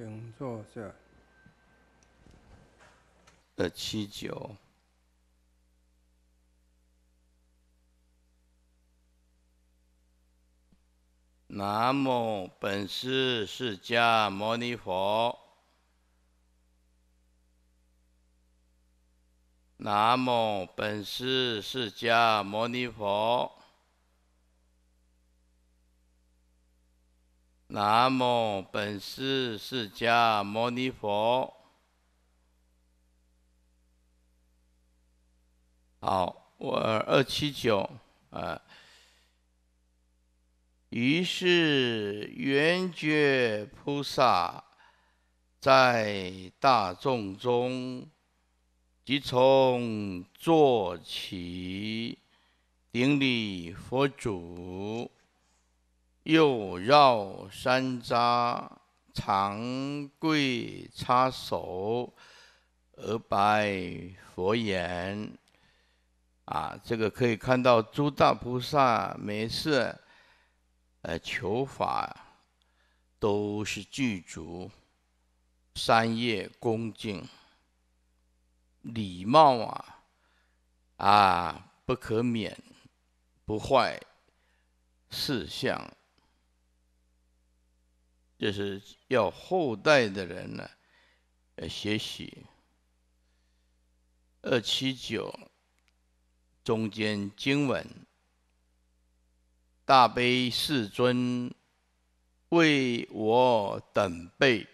请坐下。二七九。南无本师释迦牟尼佛。南无本师释迦牟尼佛。南无本师释迦牟尼佛。好，我二七九啊。于是圆觉菩萨在大众中，即从坐起，顶礼佛祖。又绕山楂，长跪擦手，而拜佛言：“啊，这个可以看到诸大菩萨每次，呃，求法都是具足三业恭敬、礼貌啊，啊，不可免不坏事项。”就是要后代的人呢，呃，学习二七九中间经文，大悲世尊为我等辈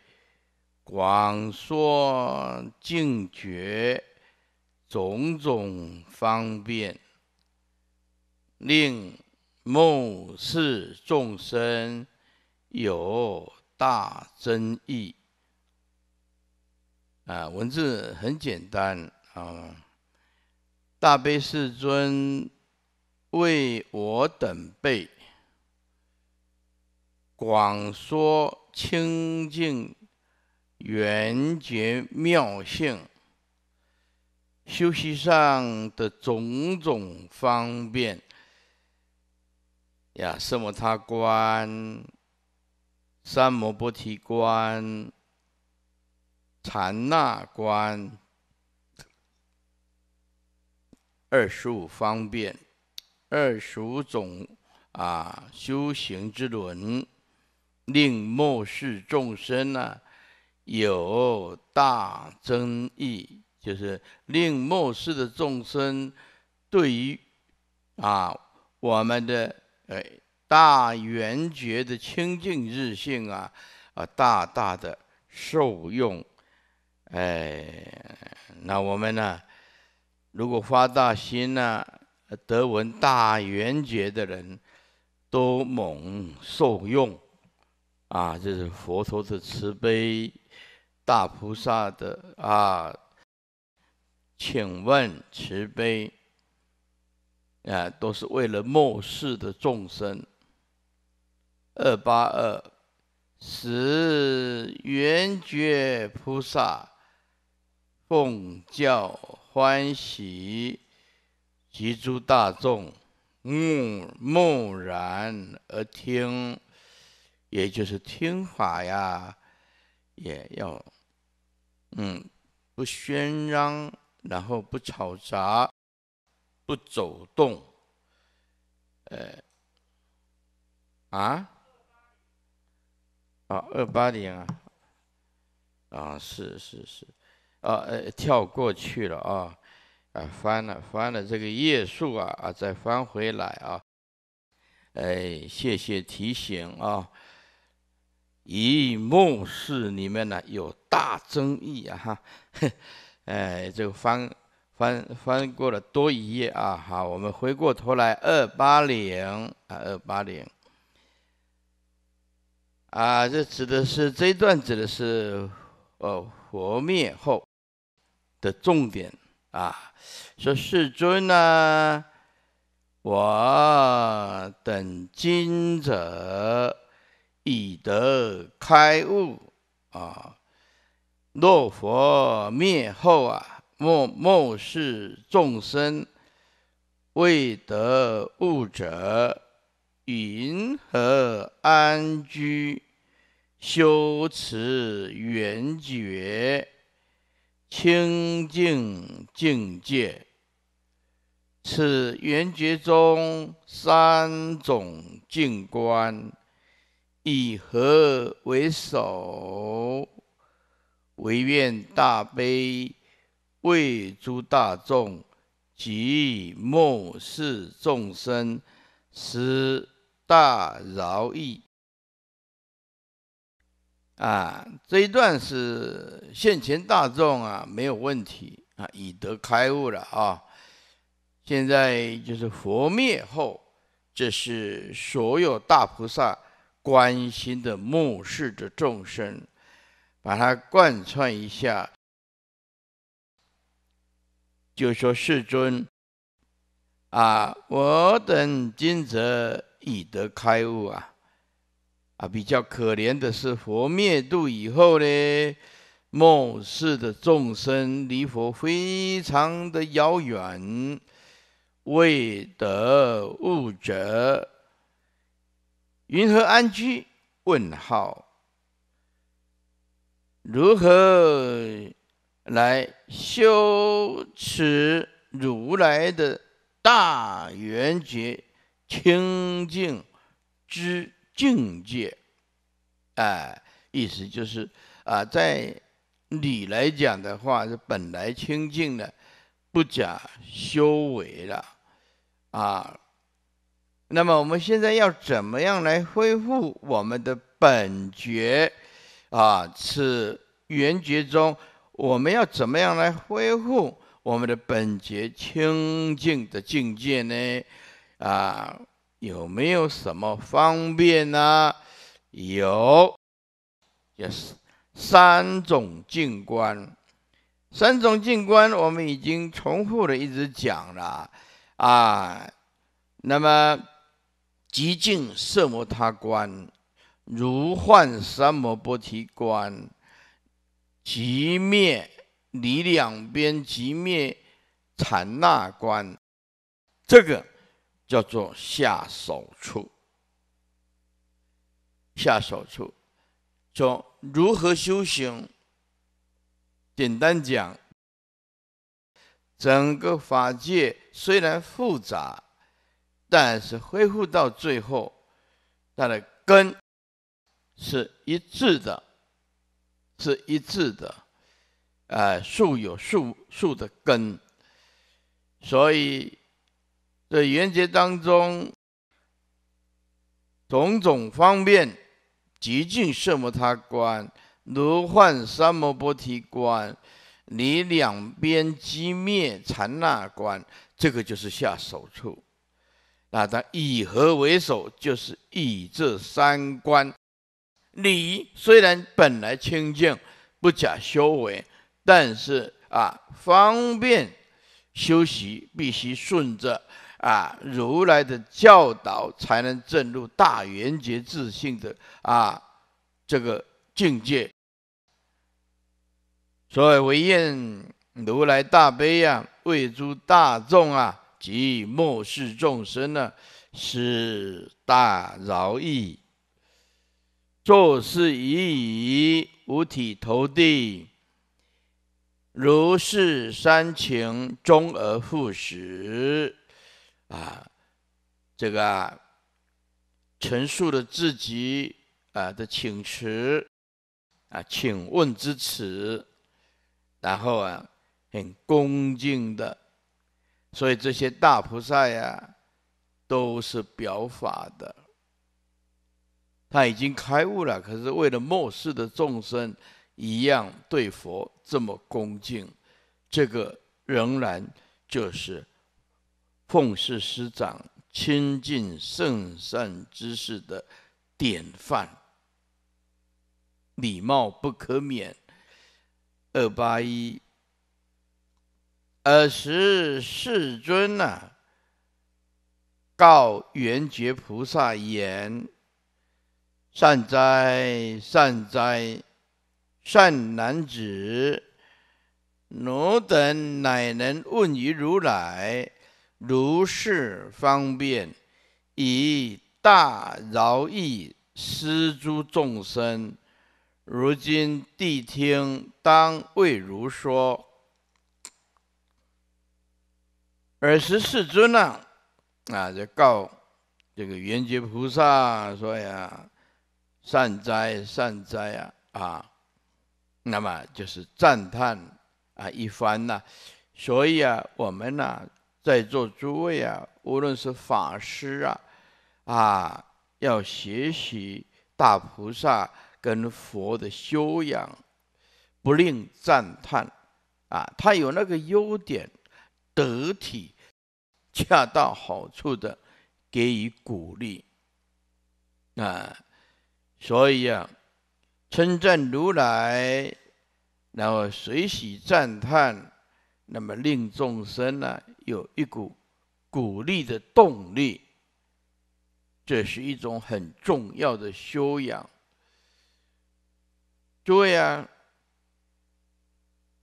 广说净觉种种方便，令末世众生有。大真义啊，文字很简单啊。大悲世尊为我等辈广说清净圆觉妙性，修习上的种种方便呀，什么他观。三摩波提观、禅那观、二十五方便、二十五种啊修行之轮，令末世众生呢有大增益，就是令末世的众生对于啊我们的诶。大圆觉的清净日性啊，啊，大大的受用，哎，那我们呢，如果发大心呢，得闻大圆觉的人，都蒙受用，啊，这是佛陀的慈悲，大菩萨的啊，请问慈悲，啊，都是为了末世的众生。二八二，十圆觉菩萨奉教欢喜，及诸大众目默然而听，也就是听法呀，也要嗯不喧嚷，然后不吵杂，不走动，呃啊。啊，二八零啊，啊，是是是，啊，呃，跳过去了啊，啊，翻了翻了这个页数啊，啊，再翻回来啊，哎，谢谢提醒啊，以末世里面呢有大争议啊哈，哎，这个翻翻翻过了多一页啊，好，我们回过头来二八零啊，二八零。啊，这指的是这一段指的是，呃，佛灭后的重点啊。说世尊呢，我等今者已得开悟啊。若佛灭后啊，莫莫视众生未得悟者，云何安居？修持圆觉清净境界。此圆觉中三种境观，以何为首？唯愿大悲，为诸大众及末世众生，施大饶益。啊，这一段是现前大众啊，没有问题啊，已得开悟了啊。现在就是佛灭后，这是所有大菩萨关心的末世的众生，把它贯穿一下，就说世尊啊，我等今则以得开悟啊，啊，比较可怜的是佛灭度以后呢，末世的众生离佛非常的遥远。未得悟者，云何安居？问号，如何来修持如来的大圆觉清净之境界？哎，意思就是啊，在理来讲的话，是本来清净的，不假修为了。啊，那么我们现在要怎么样来恢复我们的本觉？啊，此圆觉中，我们要怎么样来恢复我们的本觉清净的境界呢？啊，有没有什么方便呢？有，就是三种境观。三种境观，我们已经重复的一直讲了。啊，那么极尽色摩他观，如幻三摩波提观，极灭离两边极灭禅那观，这个叫做下手处。下手处，说如何修行？简单讲。整个法界虽然复杂，但是恢复到最后，它的根是一致的，是一致的。啊，树有树树的根，所以在缘觉当中，种种方面，极尽色摩他观，如幻三摩波提观。你两边击灭禅那观，这个就是下手处。那他以何为首？就是以这三观。你虽然本来清净，不假修为，但是啊，方便修习，必须顺着啊如来的教导，才能证入大圆觉自性的啊这个境界。所以唯愿如来大悲呀，为诸大众啊及末世众生呢，是大饶益。做事已矣，五体投地，如是三情，终而复始。啊，这个陈述了自己啊的请辞啊，请问之词。然后啊，很恭敬的，所以这些大菩萨呀，都是表法的。他已经开悟了，可是为了末世的众生，一样对佛这么恭敬，这个仍然就是奉事师长、亲近圣善之士的典范，礼貌不可免。二八一，尔时世尊呐，告圆觉菩萨言：“善哉，善哉，善男子！汝等乃能问于如来，如是方便，以大饶益施诸众生。”如今谛听，当为如说。尔时世尊呢，啊，就告这个圆觉菩萨说呀：“善哉，善哉啊！啊，那么就是赞叹啊一番呐。所以啊，我们呢，在座诸位啊，无论是法师啊，啊，要学习大菩萨跟佛的修养，不吝赞叹啊，他有那个优点。”得体、恰到好处的给予鼓励啊，所以啊，称赞如来，然后随喜赞叹，那么令众生呢有一股鼓励的动力，这是一种很重要的修养。诸位啊，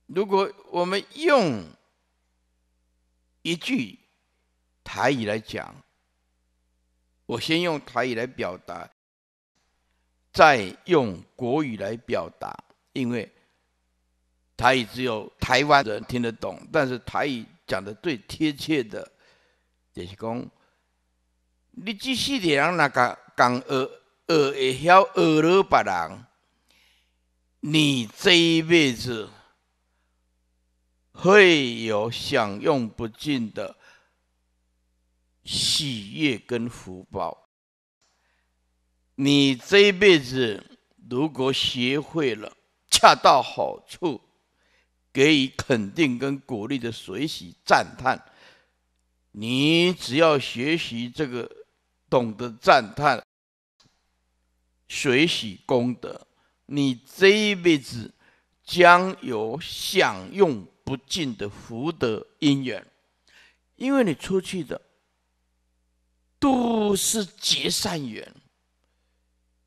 如果我们用。一句台语来讲，我先用台语来表达，再用国语来表达，因为台语只有台湾人听得懂，但是台语讲的最贴切的，就是讲，你这世的人那个讲学学会晓学了别人，你这一辈子。会有享用不尽的喜悦跟福报。你这一辈子如果学会了恰到好处给予肯定跟鼓励的随喜赞叹，你只要学习这个，懂得赞叹、随喜功德，你这一辈子将有享用。不尽的福德因缘，因为你出去的都是结善缘。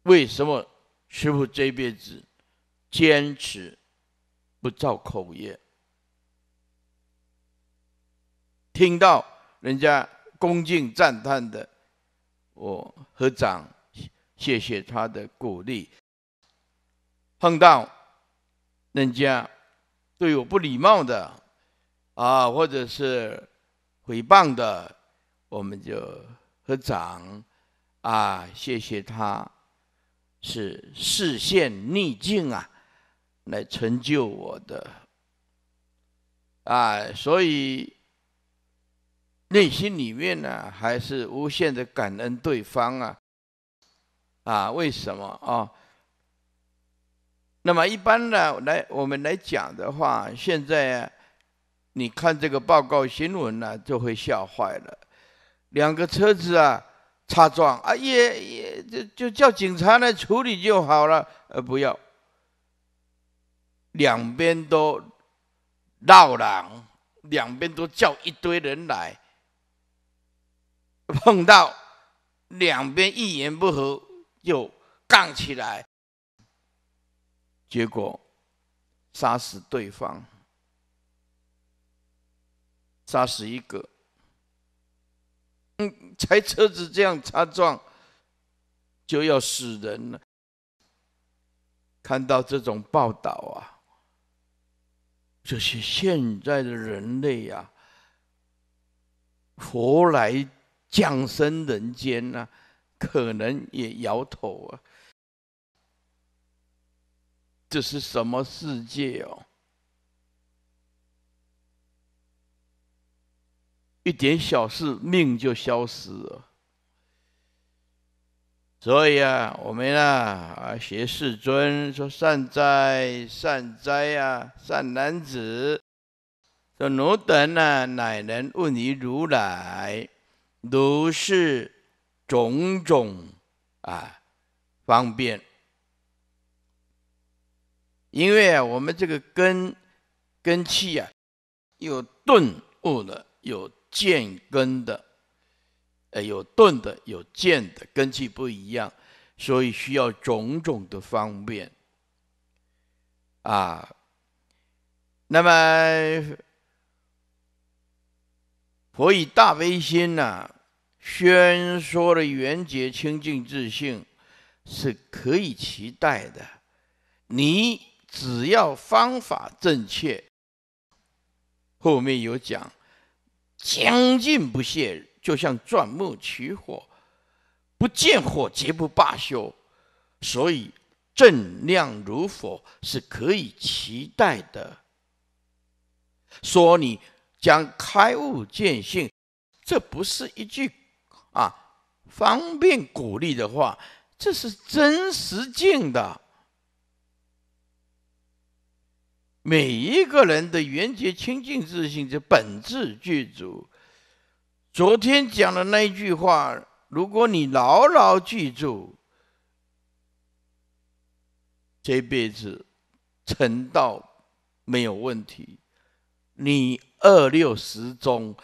为什么师傅这辈子坚持不造口业？听到人家恭敬赞叹的，我合掌谢谢他的鼓励。碰到人家。对我不礼貌的啊，或者是诽谤的，我们就合掌啊，谢谢他，是视线逆境啊，来成就我的啊，所以内心里面呢，还是无限的感恩对方啊啊，为什么啊？那么一般呢，来我们来讲的话，现在你看这个报告新闻呢，就会吓坏了。两个车子啊擦撞啊，也也就就叫警察来处理就好了。呃，不要，两边都闹嚷，两边都叫一堆人来，碰到两边一言不合就杠起来。结果杀死对方，杀死一个，嗯，才车子这样擦撞就要死人了。看到这种报道啊，这些现在的人类呀，佛来降生人间呐，可能也摇头啊。这是什么世界哦？一点小事，命就消失了。所以啊，我们啊啊学世尊说：“善哉，善哉啊，善男子！说奴等呢，乃能问于如来，如是种种啊方便。”因为啊，我们这个根根气啊，有顿悟的，有见根的，有钝的，有见的，根气不一样，所以需要种种的方便啊。那么，佛以大悲心呐，宣说了圆觉清净自性，是可以期待的。你只要方法正确，后面有讲，将进不懈，就像钻木取火，不见火绝不罢休。所以正量如佛是可以期待的。说你将开悟见性，这不是一句啊方便鼓励的话，这是真实境的。每一个人的缘觉清净自信的本质具足。昨天讲的那句话，如果你牢牢记住，这辈子成道没有问题。你二六十中，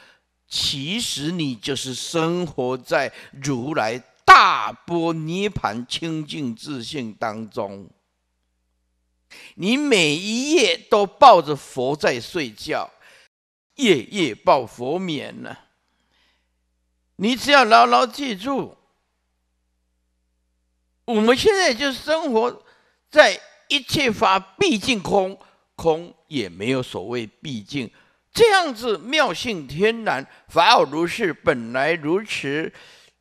其实你就是生活在如来大波涅盘清净自信当中。你每一夜都抱着佛在睡觉，夜夜抱佛眠呢。你只要牢牢记住，我们现在就生活在一切法毕竟空。空也没有所谓，毕竟这样子妙性天然，法尔如是，本来如此。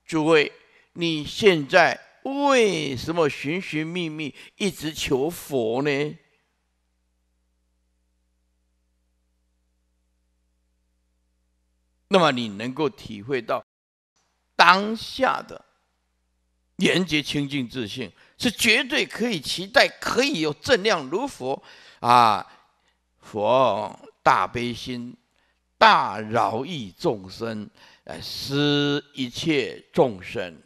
诸位，你现在为什么寻寻觅觅，一直求佛呢？那么你能够体会到当下的廉洁清净自信，是绝对可以期待，可以有正量如佛。啊！佛大悲心，大饶益众生，呃，施一切众生。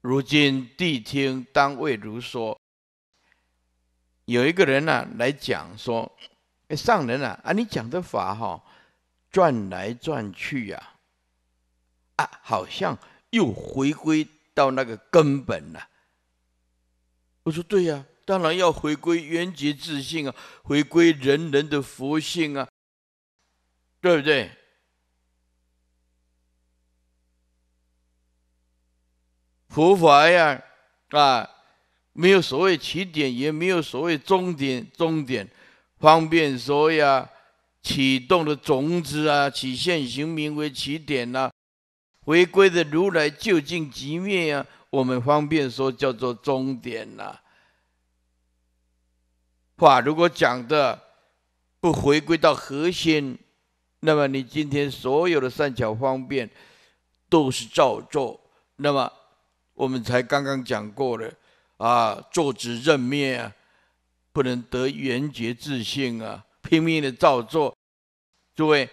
如今谛听当为如说，有一个人呢来讲说：“哎上人啊，啊，你讲的法哈，转来转去呀，啊，好像又回归到那个根本了。”我说对呀，当然要回归缘觉自信啊，回归人人的佛性啊，对不对？佛法呀，啊，没有所谓起点，也没有所谓终点，终点方便说呀，启动的种子啊，起现行名为起点呐，回归的如来究竟极灭啊。我们方便说叫做终点呐。话如果讲的不回归到核心，那么你今天所有的善巧方便都是造作。那么我们才刚刚讲过的啊，坐止任灭啊，不能得圆觉自信啊，拼命的造作。诸位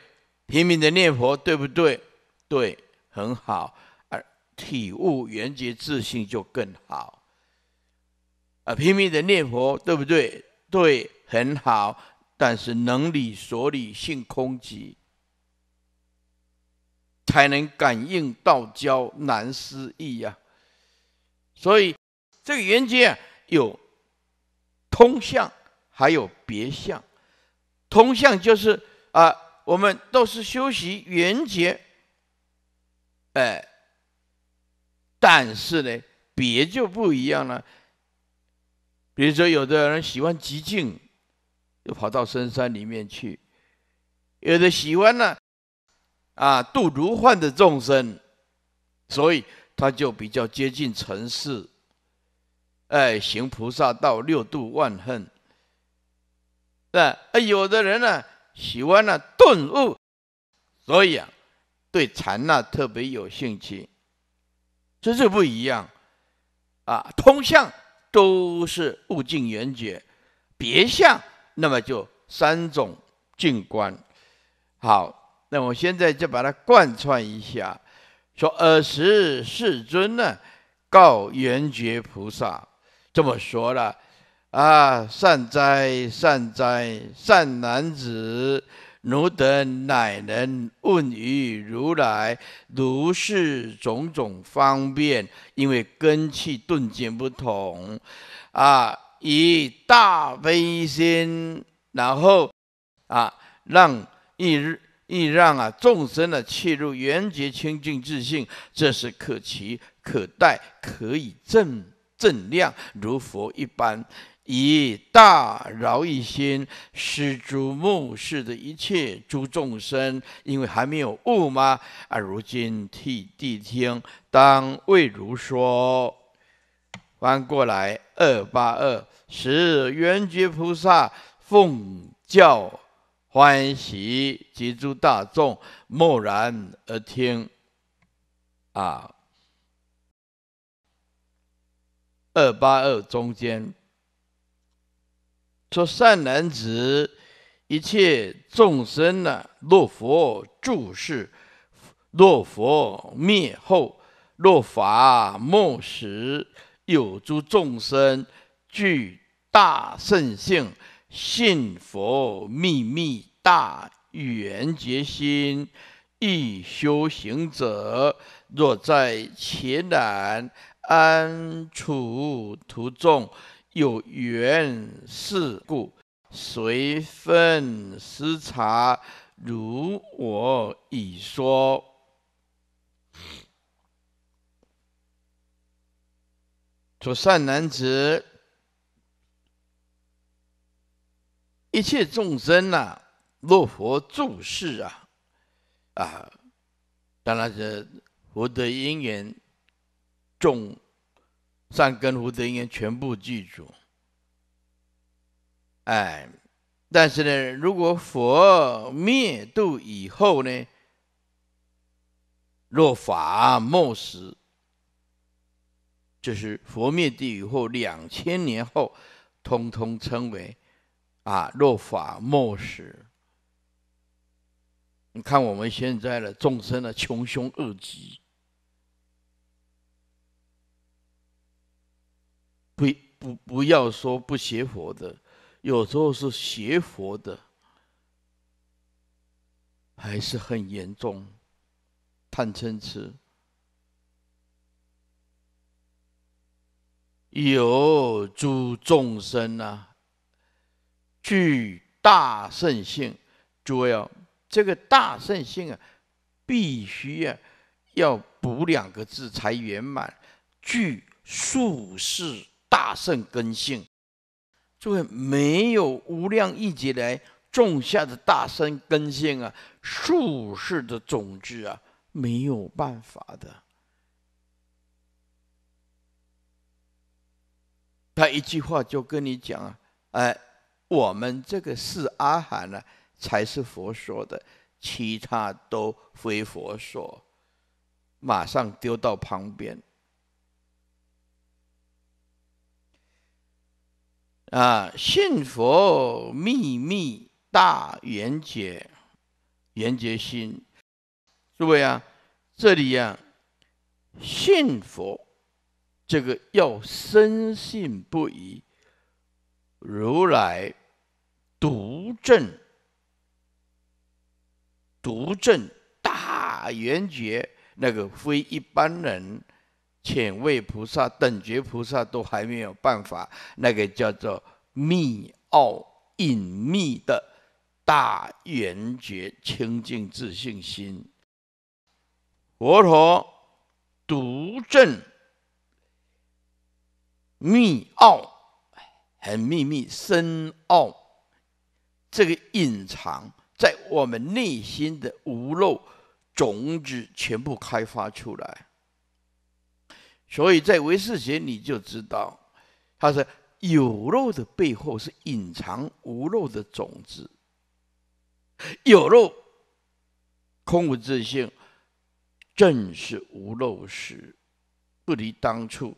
拼命的念佛，对不对？对，很好。而体悟圆觉自信就更好，啊，拼命的念佛，对不对？对，很好，但是能理所理性空寂，才能感应道交难思议呀。所以这个圆觉有通向，还有别相。通向就是啊，我们都是修习圆觉，哎。但是呢，别就不一样了。比如说，有的人喜欢极静，就跑到深山里面去；有的喜欢呢，啊，度如幻的众生，所以他就比较接近尘世，哎，行菩萨道，六度万恨。那有的人呢，喜欢呢顿悟，所以啊，对禅呢特别有兴趣。这是不一样啊！通向都是物境缘觉，别相那么就三种境观。好，那我现在就把它贯穿一下，说尔时世尊呢告圆觉菩萨这么说了啊：善哉善哉善男子。汝等乃能问于如来如是种种方便，因为根器顿见不同，啊，以大悲心，然后啊，让亦亦让啊众生的切入圆觉清净自信，这是可期可待可以证正量如佛一般，以大饶益心施诸目视的一切诸众生，因为还没有悟吗？啊，如今替谛听，当为如说。翻过来，二八二，十圆觉菩萨奉教欢喜，及诸大众默然而听。啊，二八二中间说善男子，一切众生呢，若佛住世，若佛灭后，若法末时。有诸众生具大圣性，信佛秘密大圆觉心，欲修行者，若在前难安处途中有缘事故，随分施察，如我已说。说善男子，一切众生呐，若佛住世啊，啊，当然是佛的因缘众善根福德因缘全部记住。哎，但是呢，如果佛灭度以后呢，若法末时。就是佛灭地以后两千年后，通通称为啊，若法末时。你看我们现在的众生的穷凶恶极，不不要说不学佛的，有时候是学佛的，还是很严重，贪嗔痴。有诸众生啊，具大圣性，诸位哦，这个大圣性啊，必须啊要补两个字才圆满，具术士大圣根性。诸位没有无量亿劫来种下的大圣根性啊，术士的种子啊，没有办法的。他一句话就跟你讲啊，哎，我们这个是阿含呢，才是佛说的，其他都非佛说，马上丢到旁边。啊，信佛秘密大圆觉，圆觉心，诸位啊，这里呀，信佛。这个要深信不疑，如来独证独证大圆觉，那个非一般人、浅位菩萨、等觉菩萨都还没有办法，那个叫做密奥隐秘的大圆觉清净自信心，佛陀独证。密奥，很秘密、深奥，这个隐藏在我们内心的无漏种子全部开发出来。所以在唯识学你就知道，它是有漏的背后是隐藏无漏的种子，有漏空无自性，正是无漏时，不离当初。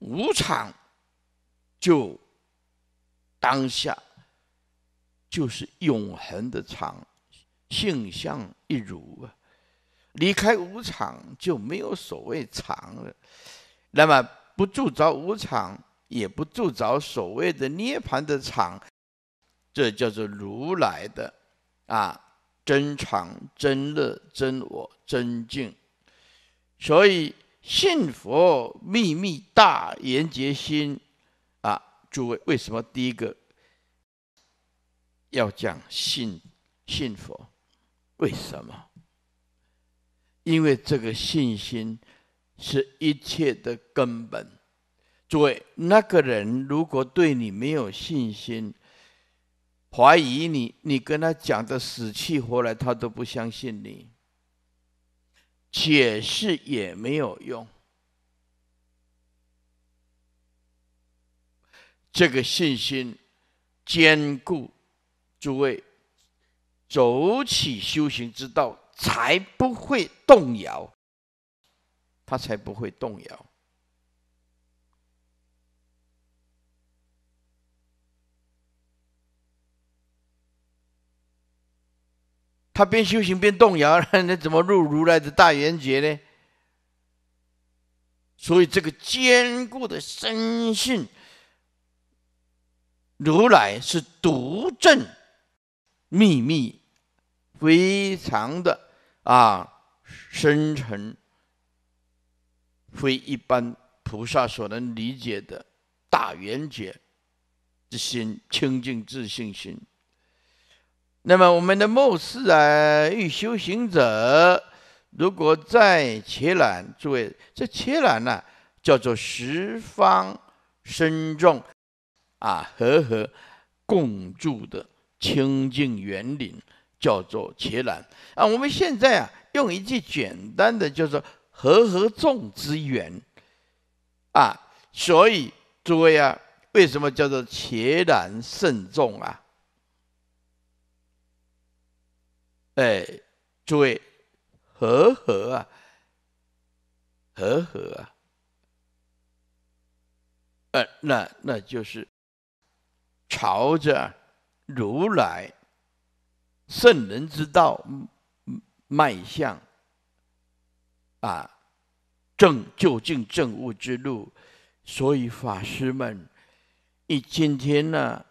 无常，就当下就是永恒的常，性相一如啊！离开无常就没有所谓常了。那么不住着无常，也不住着所谓的涅盘的常，这叫做如来的啊真常、真乐、真我、真净。所以。信佛秘密大圆觉心啊！诸位，为什么第一个要讲信信佛？为什么？因为这个信心是一切的根本，诸位，那个人如果对你没有信心，怀疑你，你跟他讲的死去活来，他都不相信你，解释也没有用。这个信心坚固，诸位走起修行之道，才不会动摇，他才不会动摇。他边修行边动摇，那怎么入如来的大圆觉呢？所以这个坚固的深信，如来是独证秘密，非常的啊深沉，非一般菩萨所能理解的大圆觉之心，清净自信心。那么，我们的末世啊，欲修行者，如果在伽蓝，诸位，这伽蓝呢，叫做十方深众啊，和合共住的清净园林，叫做伽蓝啊。我们现在啊，用一句简单的，叫做和合众之缘啊。所以，诸位啊，为什么叫做伽蓝圣众啊？哎，诸位，和合啊，和合啊，呃，那那就是朝着如来圣人之道迈向啊正就近正悟之路。所以法师们，你今天呢？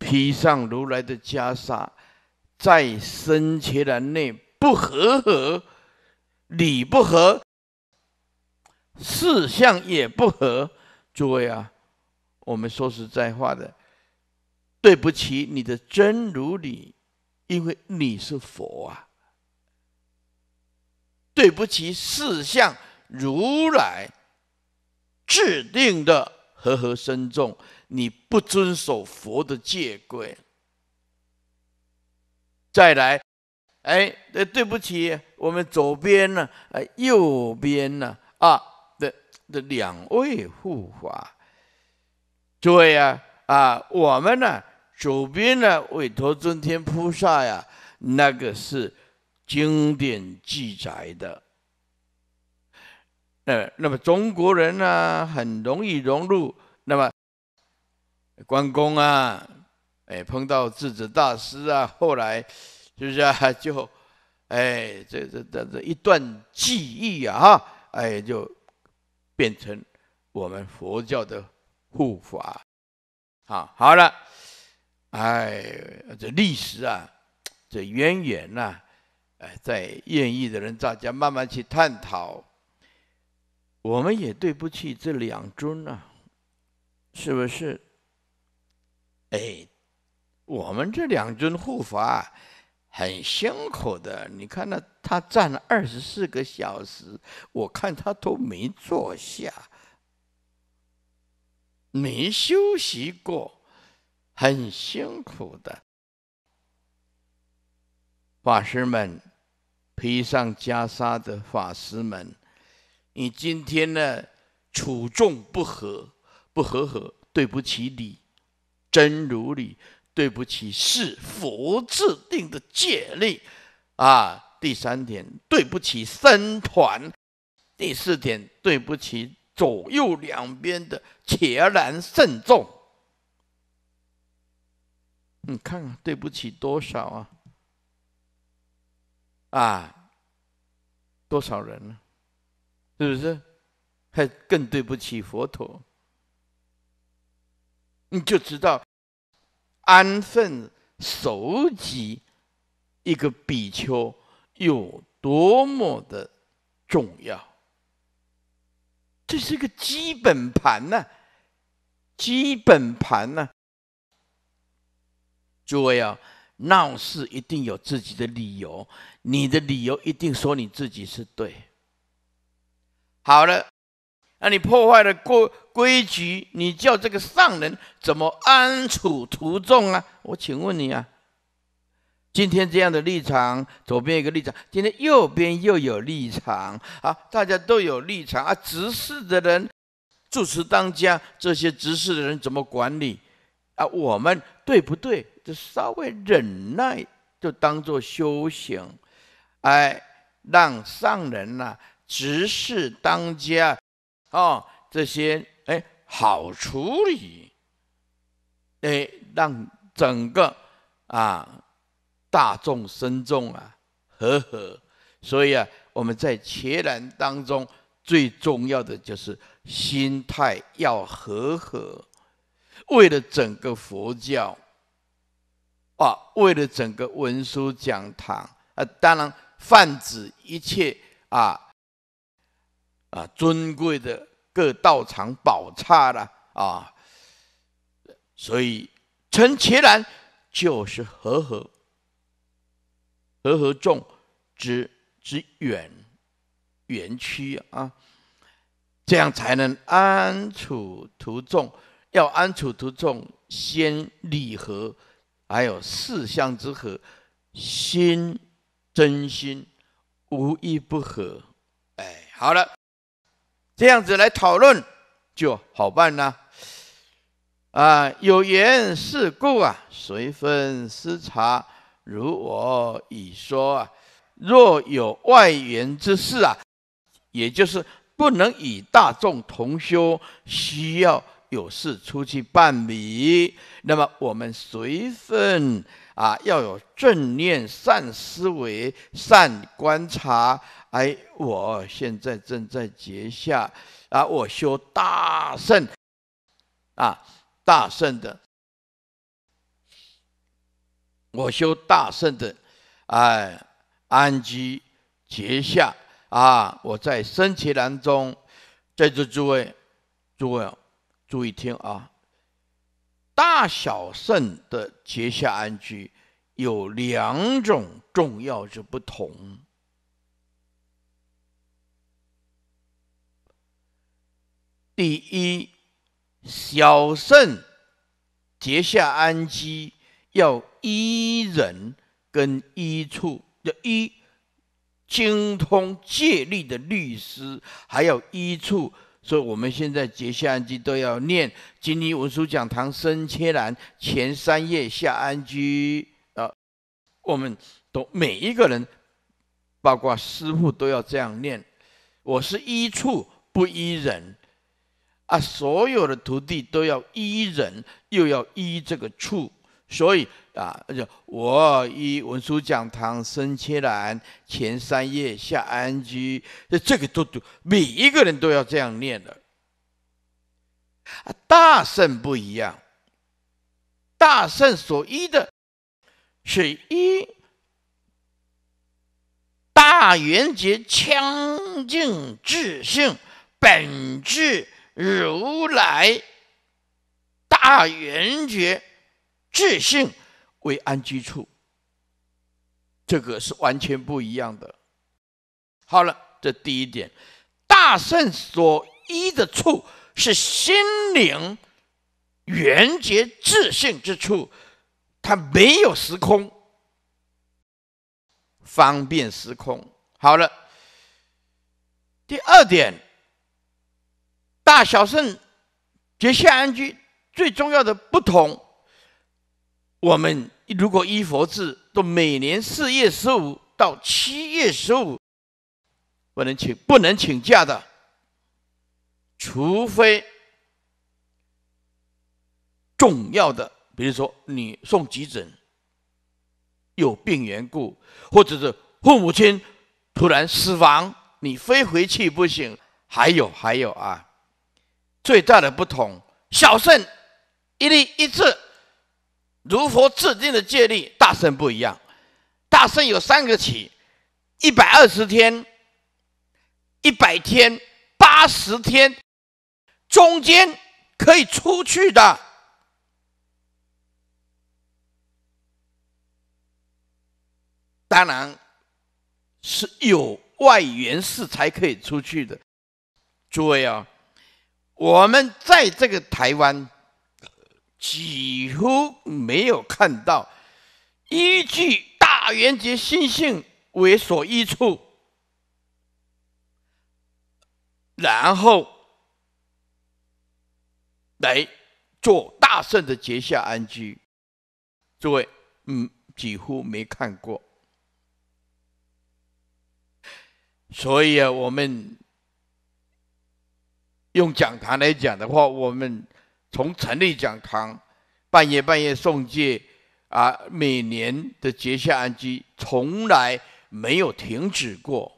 披上如来的袈裟，在生前的内不和合，理不合，事相也不合。诸位啊，我们说实在话的，对不起你的真如理，因为你是佛啊。对不起，四相如来制定的和合深重。你不遵守佛的戒规，再来，哎，呃，对不起，我们左边呢，呃，右边呢，啊的的两位护法，诸位啊，啊，我们呢，左边呢，韦陀尊天菩萨呀，那个是经典记载的，呃，那么中国人呢，很容易融入，那么。关公啊，哎，碰到智者大师啊，后来是不是啊？就哎，这这这这一段记忆啊，哈，哎，就变成我们佛教的护法。啊，好了，哎，这历史啊，这渊源呐，哎，在愿意的人，大家慢慢去探讨。我们也对不起这两尊啊，是不是？哎，我们这两尊护法很辛苦的。你看，那他站了二十四个小时，我看他都没坐下，没休息过，很辛苦的。法师们，披上袈裟的法师们，你今天呢，处众不和，不和和，对不起你。真如理，对不起，是佛制定的戒律啊。第三点，对不起僧团；第四点，对不起左右两边的伽蓝圣众。你看看，对不起多少啊？啊，多少人呢？是不是？还更对不起佛陀。你就知道安分守己一个比丘有多么的重要，这是个基本盘呢，基本盘呢。诸位啊，闹事一定有自己的理由，你的理由一定说你自己是对。好了，那你破坏了规规矩，你叫这个上人怎么安处途众啊？我请问你啊，今天这样的立场，左边一个立场，今天右边又有立场啊，大家都有立场啊。执事的人主持当家，这些执事的人怎么管理啊？我们对不对？就稍微忍耐，就当做修行，哎，让上人呐，执事当家。哦，这些哎好处理，哎让整个啊大众深众啊和和，所以啊我们在伽蓝当中最重要的就是心态要和和，为了整个佛教啊，为了整个文殊讲堂啊，当然泛指一切啊。啊，尊贵的各道场宝刹了啊，所以成其然就是和合和合众之之远园区啊，这样才能安处途众。要安处途众，先礼和，还有四相之和，心真心无一不合。哎，好了。这样子来讨论就好办了啊！有缘是故啊，随分思察，如我已说啊。若有外缘之事啊，也就是不能与大众同修，需要有事出去办理，那么我们随分啊，要有正念、善思维、善观察。哎，我现在正在结下啊，我修大圣啊，大圣的，我修大圣的，哎，安居结下啊，我在生起难中，在座诸位，诸位注意听啊，大小圣的结下安居有两种重要之不同。第一，小圣结下安居，要依人跟依处，要依精通戒律的律师，还要依处。所以我们现在结下安居都要念《金尼文殊讲堂生切兰》前三页下安居啊，我们都每一个人，包括师傅都要这样念。我是依处不依人。啊，所有的徒弟都要依人，又要依这个处，所以啊，就我依文殊讲堂生切兰前三页下安居，这这个都都每一个人都要这样念的。大圣不一样，大圣所依的是依大圆觉清净智性本质。如来大圆觉智性为安居处，这个是完全不一样的。好了，这第一点，大圣所依的处是心灵圆觉智性之处，它没有时空，方便时空。好了，第二点。大小圣结下安居最重要的不同，我们如果依佛制，都每年四月十五到七月十五不能请不能请假的，除非重要的，比如说你送急诊有病缘故，或者是父母亲突然死亡，你非回去不行。还有还有啊。最大的不同，小圣一例一次，如佛制定的戒律，大圣不一样。大圣有三个起：一百二十天、一百天、八十天，中间可以出去的。当然是有外援事才可以出去的。诸位啊。我们在这个台湾几乎没有看到依据大圆觉心性为所依处，然后来做大圣的结下安居。诸位，嗯，几乎没看过。所以啊，我们用讲堂来讲的话，我们从成立讲堂，半夜半夜送戒啊，每年的结下安居，从来没有停止过，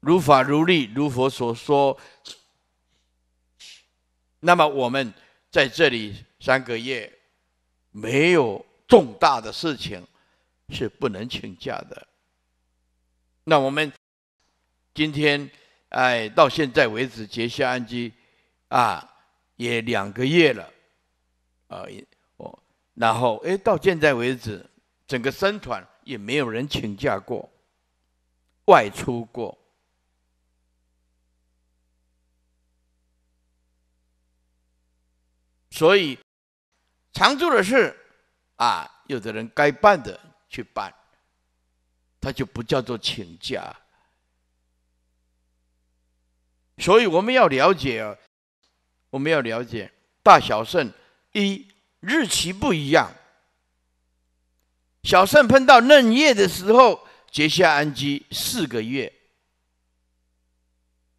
如法如律，如佛所说。那么我们在这里三个月，没有重大的事情是不能请假的。那我们今天哎，到现在为止结下安居啊，也两个月了啊，我然后哎，到现在为止，整个僧团也没有人请假过，外出过，所以常做的事啊，有的人该办的去办。他就不叫做请假，所以我们要了解啊，我们要了解大小圣一日期不一样。小圣碰到嫩叶的时候，结下安基四个月。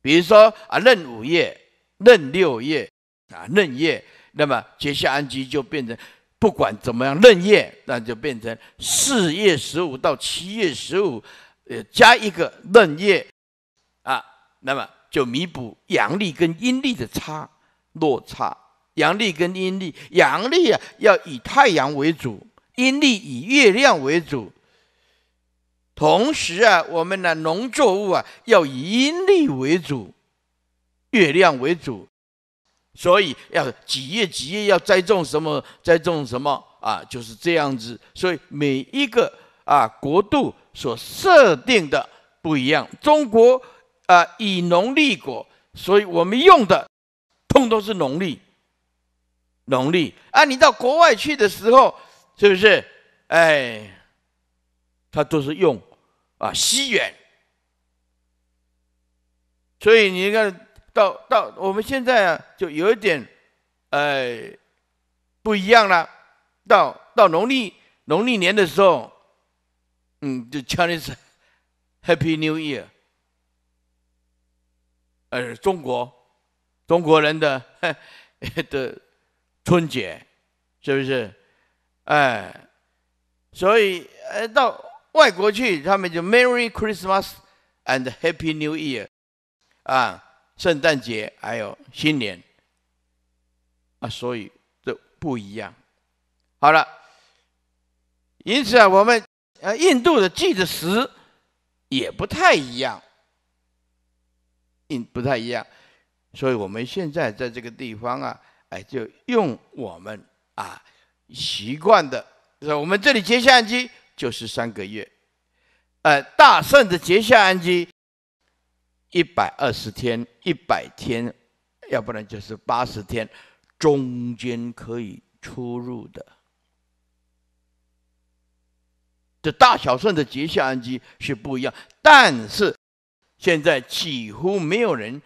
比如说啊，嫩五叶、嫩六叶啊，嫩叶，那么结下安基就变成。不管怎么样，嫩叶那就变成四月十五到七月十五，呃，加一个嫩叶啊，那么就弥补阳历跟阴历的差落差。阳历跟阴历，阳历啊要以太阳为主，阴历以月亮为主。同时啊，我们的农作物啊要以阴历为主，月亮为主。所以要几月几月要栽种什么，栽种什么啊，就是这样子。所以每一个啊国度所设定的不一样。中国啊以农立国，所以我们用的通都是农历。农历啊，你到国外去的时候，是不是？哎，他都是用啊西元。所以你看。到到我们现在啊，就有一点，哎，不一样了。到到农历农历年的时候，嗯，就 Chinese Happy New Year，呃，中国中国人的 的春节，是不是？哎，所以呃，到外国去，他们就 Merry Christmas and Happy New Year，啊。圣诞节还有新年啊，所以这不一样。好了，因此啊，我们呃，印度的记的时也不太一样，印不太一样，所以我们现在在这个地方啊，哎，就用我们啊习惯的，我们这里结下安居就是三个月，呃，大圣的结下安居。一百二十天，一百天，要不然就是八十天，中间可以出入的。这大小顺的结下安居是不一样，但是现在几乎没有人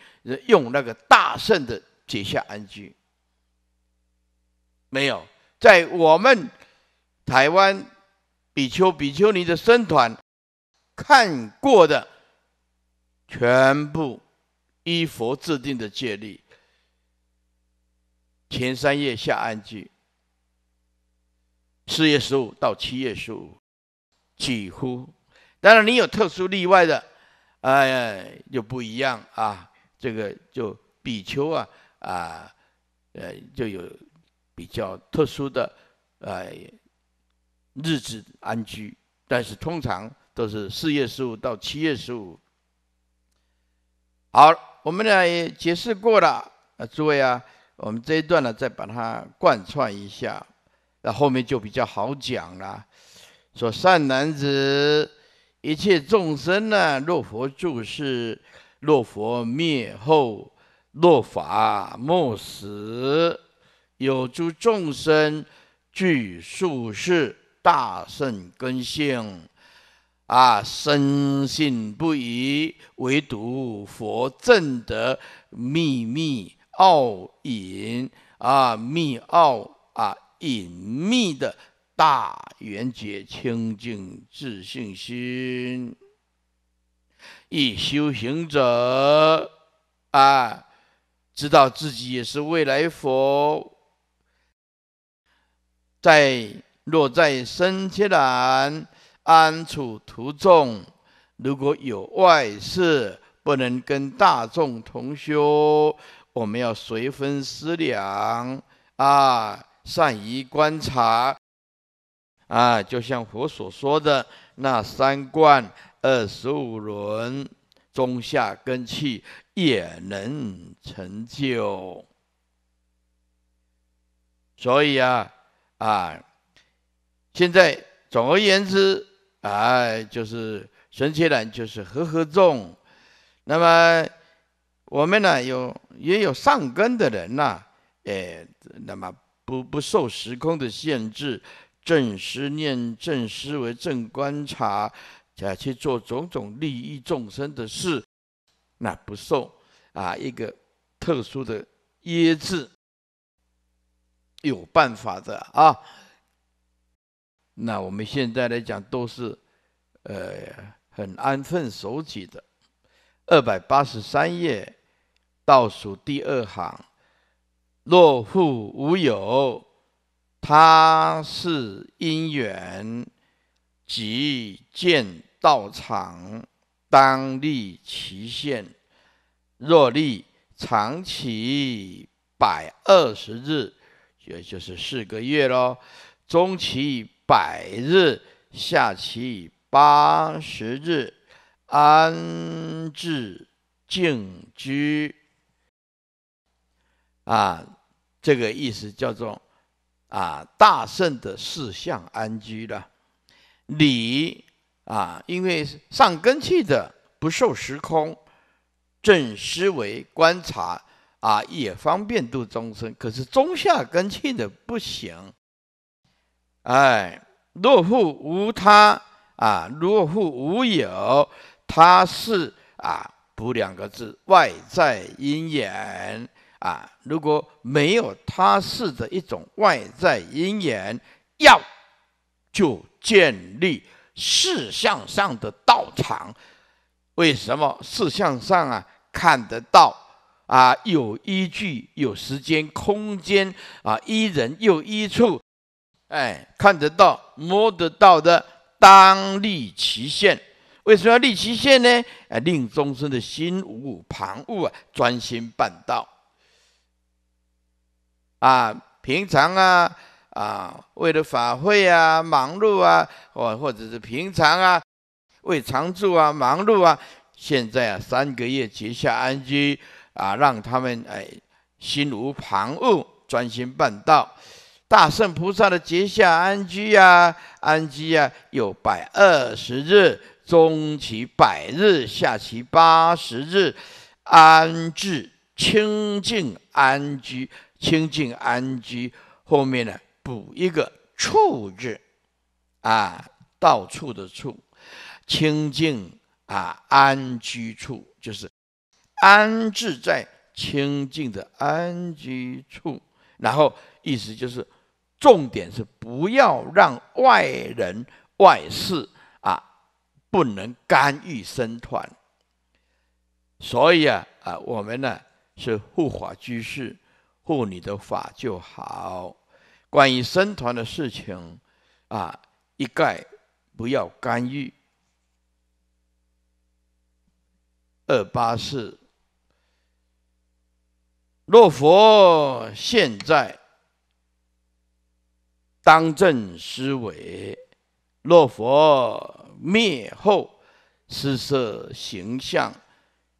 用那个大圣的解下安居，没有在我们台湾比丘、比丘尼的僧团看过的。全部依佛制定的戒律，前三月下安居，四月十五到七月十五，几乎。当然，你有特殊例外的，哎，就不一样啊。这个就比丘啊，啊，呃，就有比较特殊的呃日子安居，但是通常都是四月十五到七月十五。好，我们呢也解释过了啊，诸位啊，我们这一段呢再把它贯穿一下，那后面就比较好讲了。说善男子，一切众生呢，若佛住世，若佛灭后，若法莫死，有诸众生具数世大圣根性，啊，深信不疑，唯独佛正得秘密奥隐啊，密奥啊，隐秘的大圆觉清净自信心。一修行者啊，知道自己也是未来佛，在若在生天然安处途中，如果有外事，不能跟大众同修，我们要随分思量啊，善于观察啊，就像佛所说的那三观。二十五轮中下根器也能成就，所以啊啊，现在总而言之啊，就是神切然就是和合众。那么我们呢有也有上根的人呐，哎，那么不不受时空的限制，正思念、正思维、正观察。假去做种种利益众生的事，那不受啊一个特殊的约制，有办法的啊。那我们现在来讲都是呃很安分守己的。二百八十三页倒数第二行，若复无有他是因缘。即见道场，当立期限。若立长期百二十日，也就是四个月喽；中期百日，下期八十日，安置静居。啊，这个意思叫做啊，大圣的四相安居了。理啊，因为上根器的不受时空正思维观察啊，也方便度众生。可是中下根器的不行。哎，若复无他啊，若复无有，他是啊，补两个字，外在因缘啊。如果没有他是的一种外在因缘，要就。建立事相上的道场，为什么事相上啊看得到啊？有依据，有时间、空间啊，依人又依处，哎，看得到、摸得到的，当立其限。为什么要立其限呢？啊，令众生的心无旁骛啊，专心办道啊，平常啊。啊，为了法会啊，忙碌啊，或或者是平常啊，为常住啊，忙碌啊。现在啊，三个月结下安居啊，让他们哎心无旁骛，专心办道。大圣菩萨的结下安居呀，安居呀，有百二十日，中期百日，下期八十日，安置清净安居，清净安居。后面呢？补一个处字，啊，到处的处，清净啊，安居处，就是安置在清净的安居处。然后意思就是，重点是不要让外人外事啊，不能干预生团。所以啊啊，我们呢是护法居士，护你的法就好。关于僧团的事情，啊，一概不要干预。二八四，若佛现在当正思维，若佛灭后施舍形象，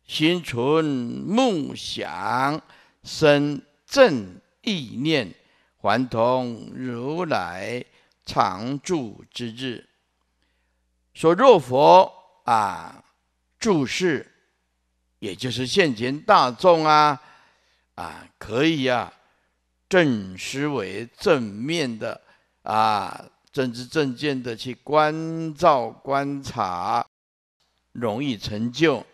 心存梦想，生正意念。还同如来常住之日，说若佛啊住世也就是现前大众啊，啊，可以啊，正思维正面的啊，正知正见的去关照观察，容易成就。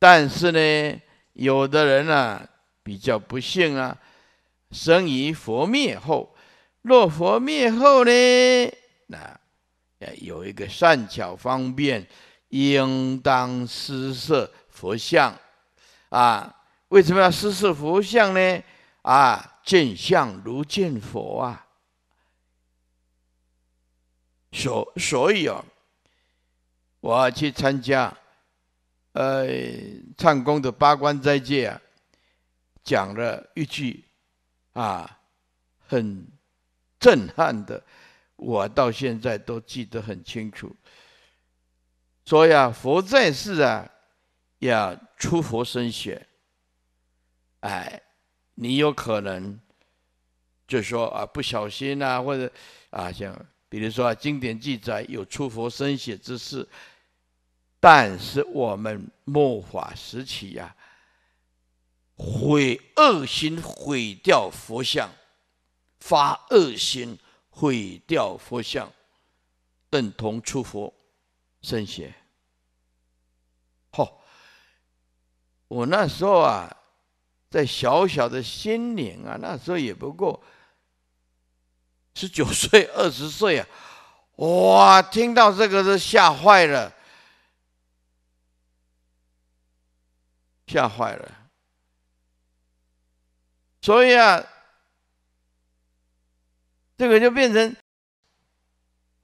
但是呢，有的人呢比较不幸啊，生于佛灭后，若佛灭后呢，那有一个善巧方便，应当施设佛像啊。为什么要施设佛像呢？啊，见相如见佛啊。所所以啊，我去参加。呃，唱功的八关斋戒啊，讲了一句啊，很震撼的，我到现在都记得很清楚。说呀，佛在世啊，要出佛身血，哎，你有可能就说啊，不小心啊，或者啊，像比如说啊经典记载有出佛身血之事。但是我们末法时期呀，毁恶心毁掉佛像，发恶心毁掉佛像，等同出佛圣贤。好，我那时候啊，在小小的心灵啊，那时候也不过十九岁、二十岁啊，哇，听到这个都吓坏了。吓坏了，所以啊，这个就变成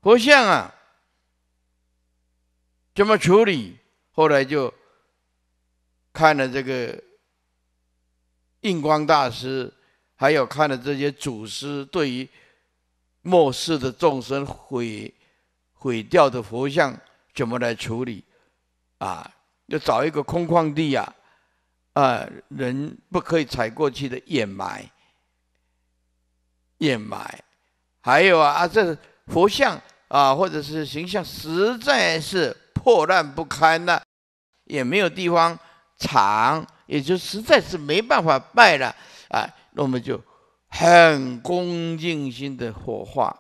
佛像啊，怎么处理？后来就看了这个印光大师，还有看了这些祖师对于末世的众生毁毁掉的佛像怎么来处理啊？要找一个空旷地呀。啊，人不可以踩过去的掩埋，掩埋，还有啊啊，这佛像啊，或者是形象，实在是破烂不堪了，也没有地方藏，也就实在是没办法拜了啊。那我们就很恭敬心的火化，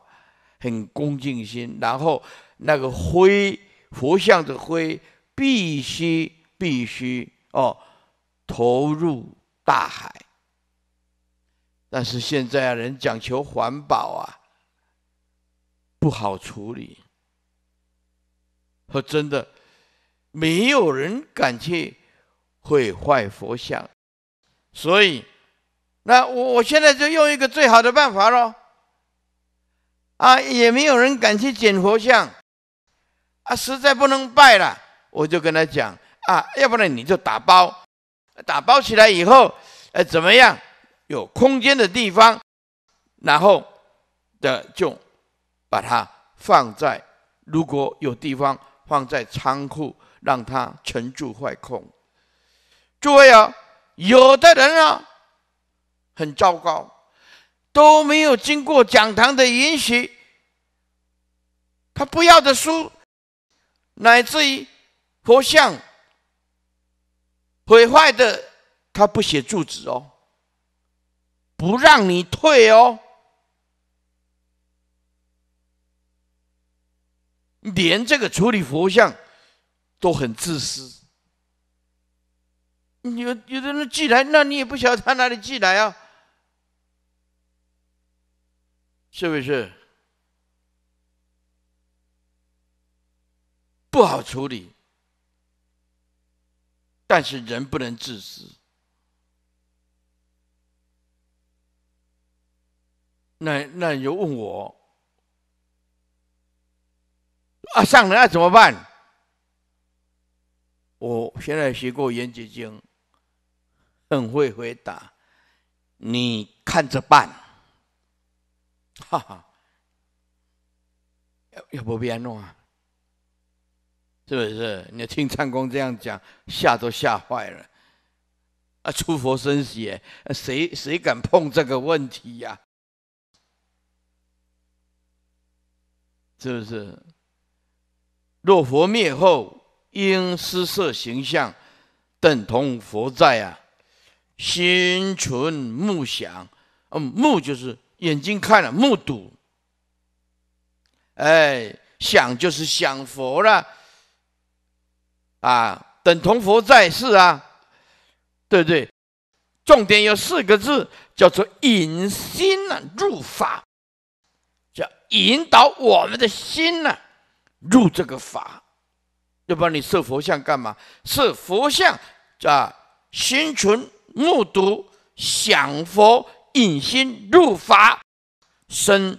很恭敬心，然后那个灰佛像的灰必须必须哦。投入大海，但是现在啊人讲求环保啊，不好处理。说真的，没有人敢去毁坏佛像，所以，那我我现在就用一个最好的办法喽。啊，也没有人敢去捡佛像，啊，实在不能拜了，我就跟他讲啊，要不然你就打包。打包起来以后，呃，怎么样？有空间的地方，然后的就把它放在，如果有地方放在仓库，让它沉住坏空。诸位啊，有的人啊，很糟糕，都没有经过讲堂的允许，他不要的书，乃至于佛像。毁坏的，他不写住址哦，不让你退哦，连这个处理佛像都很自私。有有的人寄来，那你也不晓得他哪里寄来啊？是不是不好处理？但是人不能自私。那那你就问我啊，上人那怎么办？我现在学过《严结经》，很会回答。你看着办，哈哈，要要不别弄啊？是不是？你听唱功这样讲，吓都吓坏了。啊，出佛身血，谁谁敢碰这个问题呀？是不是？若佛灭后，应施设形象，等同佛在啊，心存目想，嗯，目就是眼睛看了，目睹，哎，想就是想佛了，啊，等同佛在世啊，对不对？重点有四个字，叫做引心呢入法，叫引导我们的心呢入这个法。要不然你设佛像干嘛？设佛像啊，心存目睹想佛，引心入法，生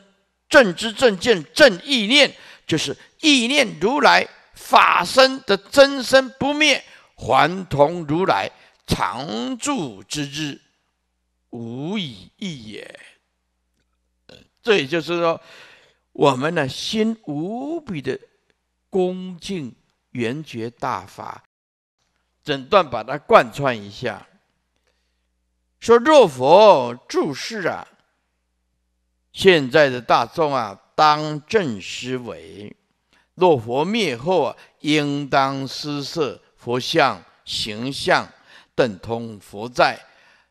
正知正见正意念，就是意念如来法身的真身不灭，还同如来常住之日，无以异也。这也就是说，我们的心无比的恭敬。圆觉大法，整段把它贯穿一下。说若佛注释啊，现在的大众啊，当正思维；若佛灭后啊，应当施设佛像形象，等同佛在，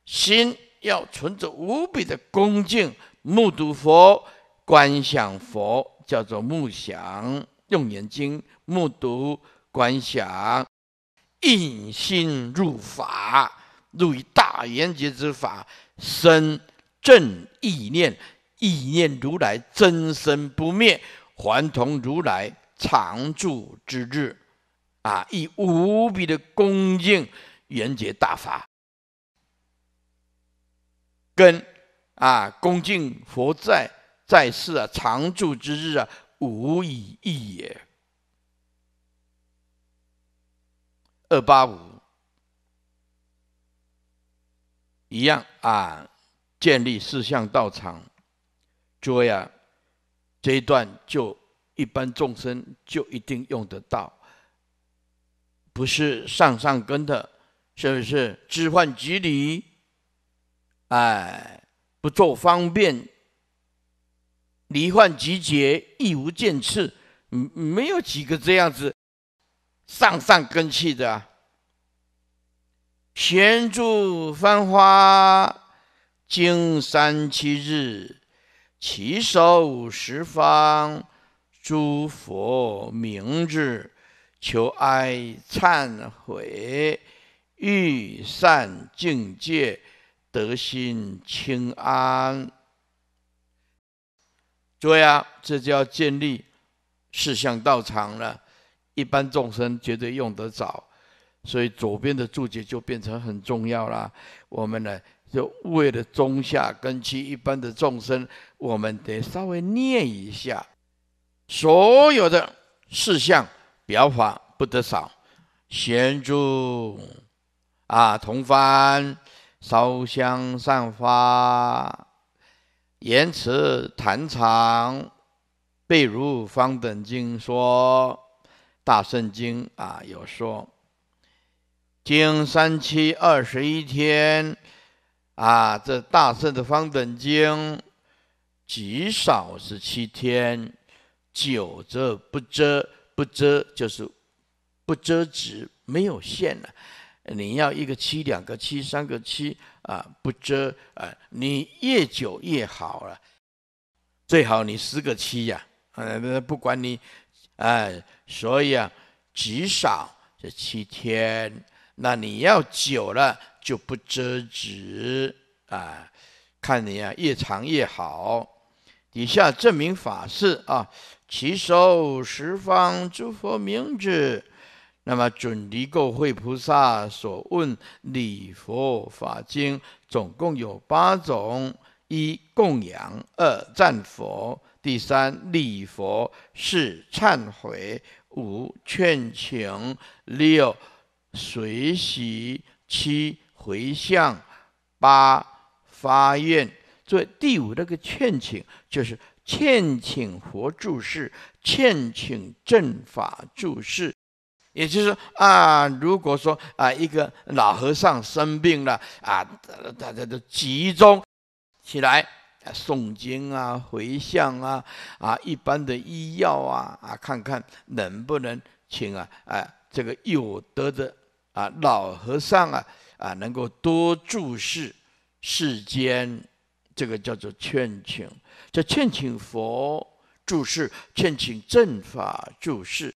心要存着无比的恭敬，目睹佛，观想佛，叫做目想。用眼睛目睹、观想，印心入法，入于大圆觉之法，生正意念，意念如来真身不灭，还同如来常住之日，啊，以无比的恭敬圆觉大法，跟啊恭敬佛在在世啊常住之日啊。无以异也。二八五一样啊，建立四相道场。诸位啊，这一段就一般众生就一定用得到，不是上上根的，是不是？置换即离，哎，不做方便。离患集结，亦无见次，没有几个这样子上上根器的啊。闲住繁花，经三七日，起手十方诸佛名字，求哀忏悔，欲善境界，得心清安。对啊，这就要建立四相道场了。一般众生绝对用得着，所以左边的注解就变成很重要了。我们呢，就为了中下根基一般的众生，我们得稍微念一下所有的事项表法不得少。贤住啊，同幡烧香散花。言辞谈长，背如方等经说，大圣经啊有说，经三七二十一天啊，这大圣的方等经，极少是七天，久则不遮，不遮就是不遮止，没有限了。你要一个七，两个七，三个七啊，不遮啊，你越久越好了，最好你十个七呀，呃，不管你，哎，所以啊，极少这七天，那你要久了就不遮止啊，看你啊，越长越好。底下证明法事啊，其受十方诸佛名字。那么准离垢慧菩萨所问礼佛法经，总共有八种：一供养，二赞佛，第三礼佛，四忏悔，五劝请，六随喜，七回向，八发愿。所以第五那个劝请，就是劝请佛注释，劝请正法注释。也就是说啊，如果说啊，一个老和尚生病了啊，大家都集中起来诵经啊、回向啊、啊一般的医药啊啊，看看能不能请啊，啊，这个有德的啊，老和尚啊啊，能够多注视世间，这个叫做劝请，这劝请佛注释，劝请正法注释。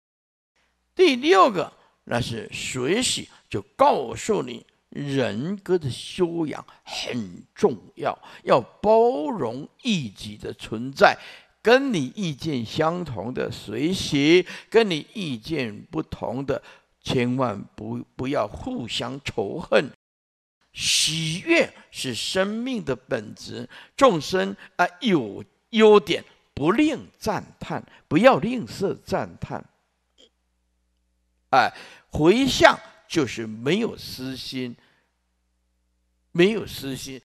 第六个，那是学习，就告诉你。人格的修养很重要，要包容异己的存在，跟你意见相同的随喜，跟你意见不同的，千万不不要互相仇恨。喜悦是生命的本质，众生啊有优点不吝赞叹，不要吝啬赞叹。哎，回向。就是没有私心，没有私心，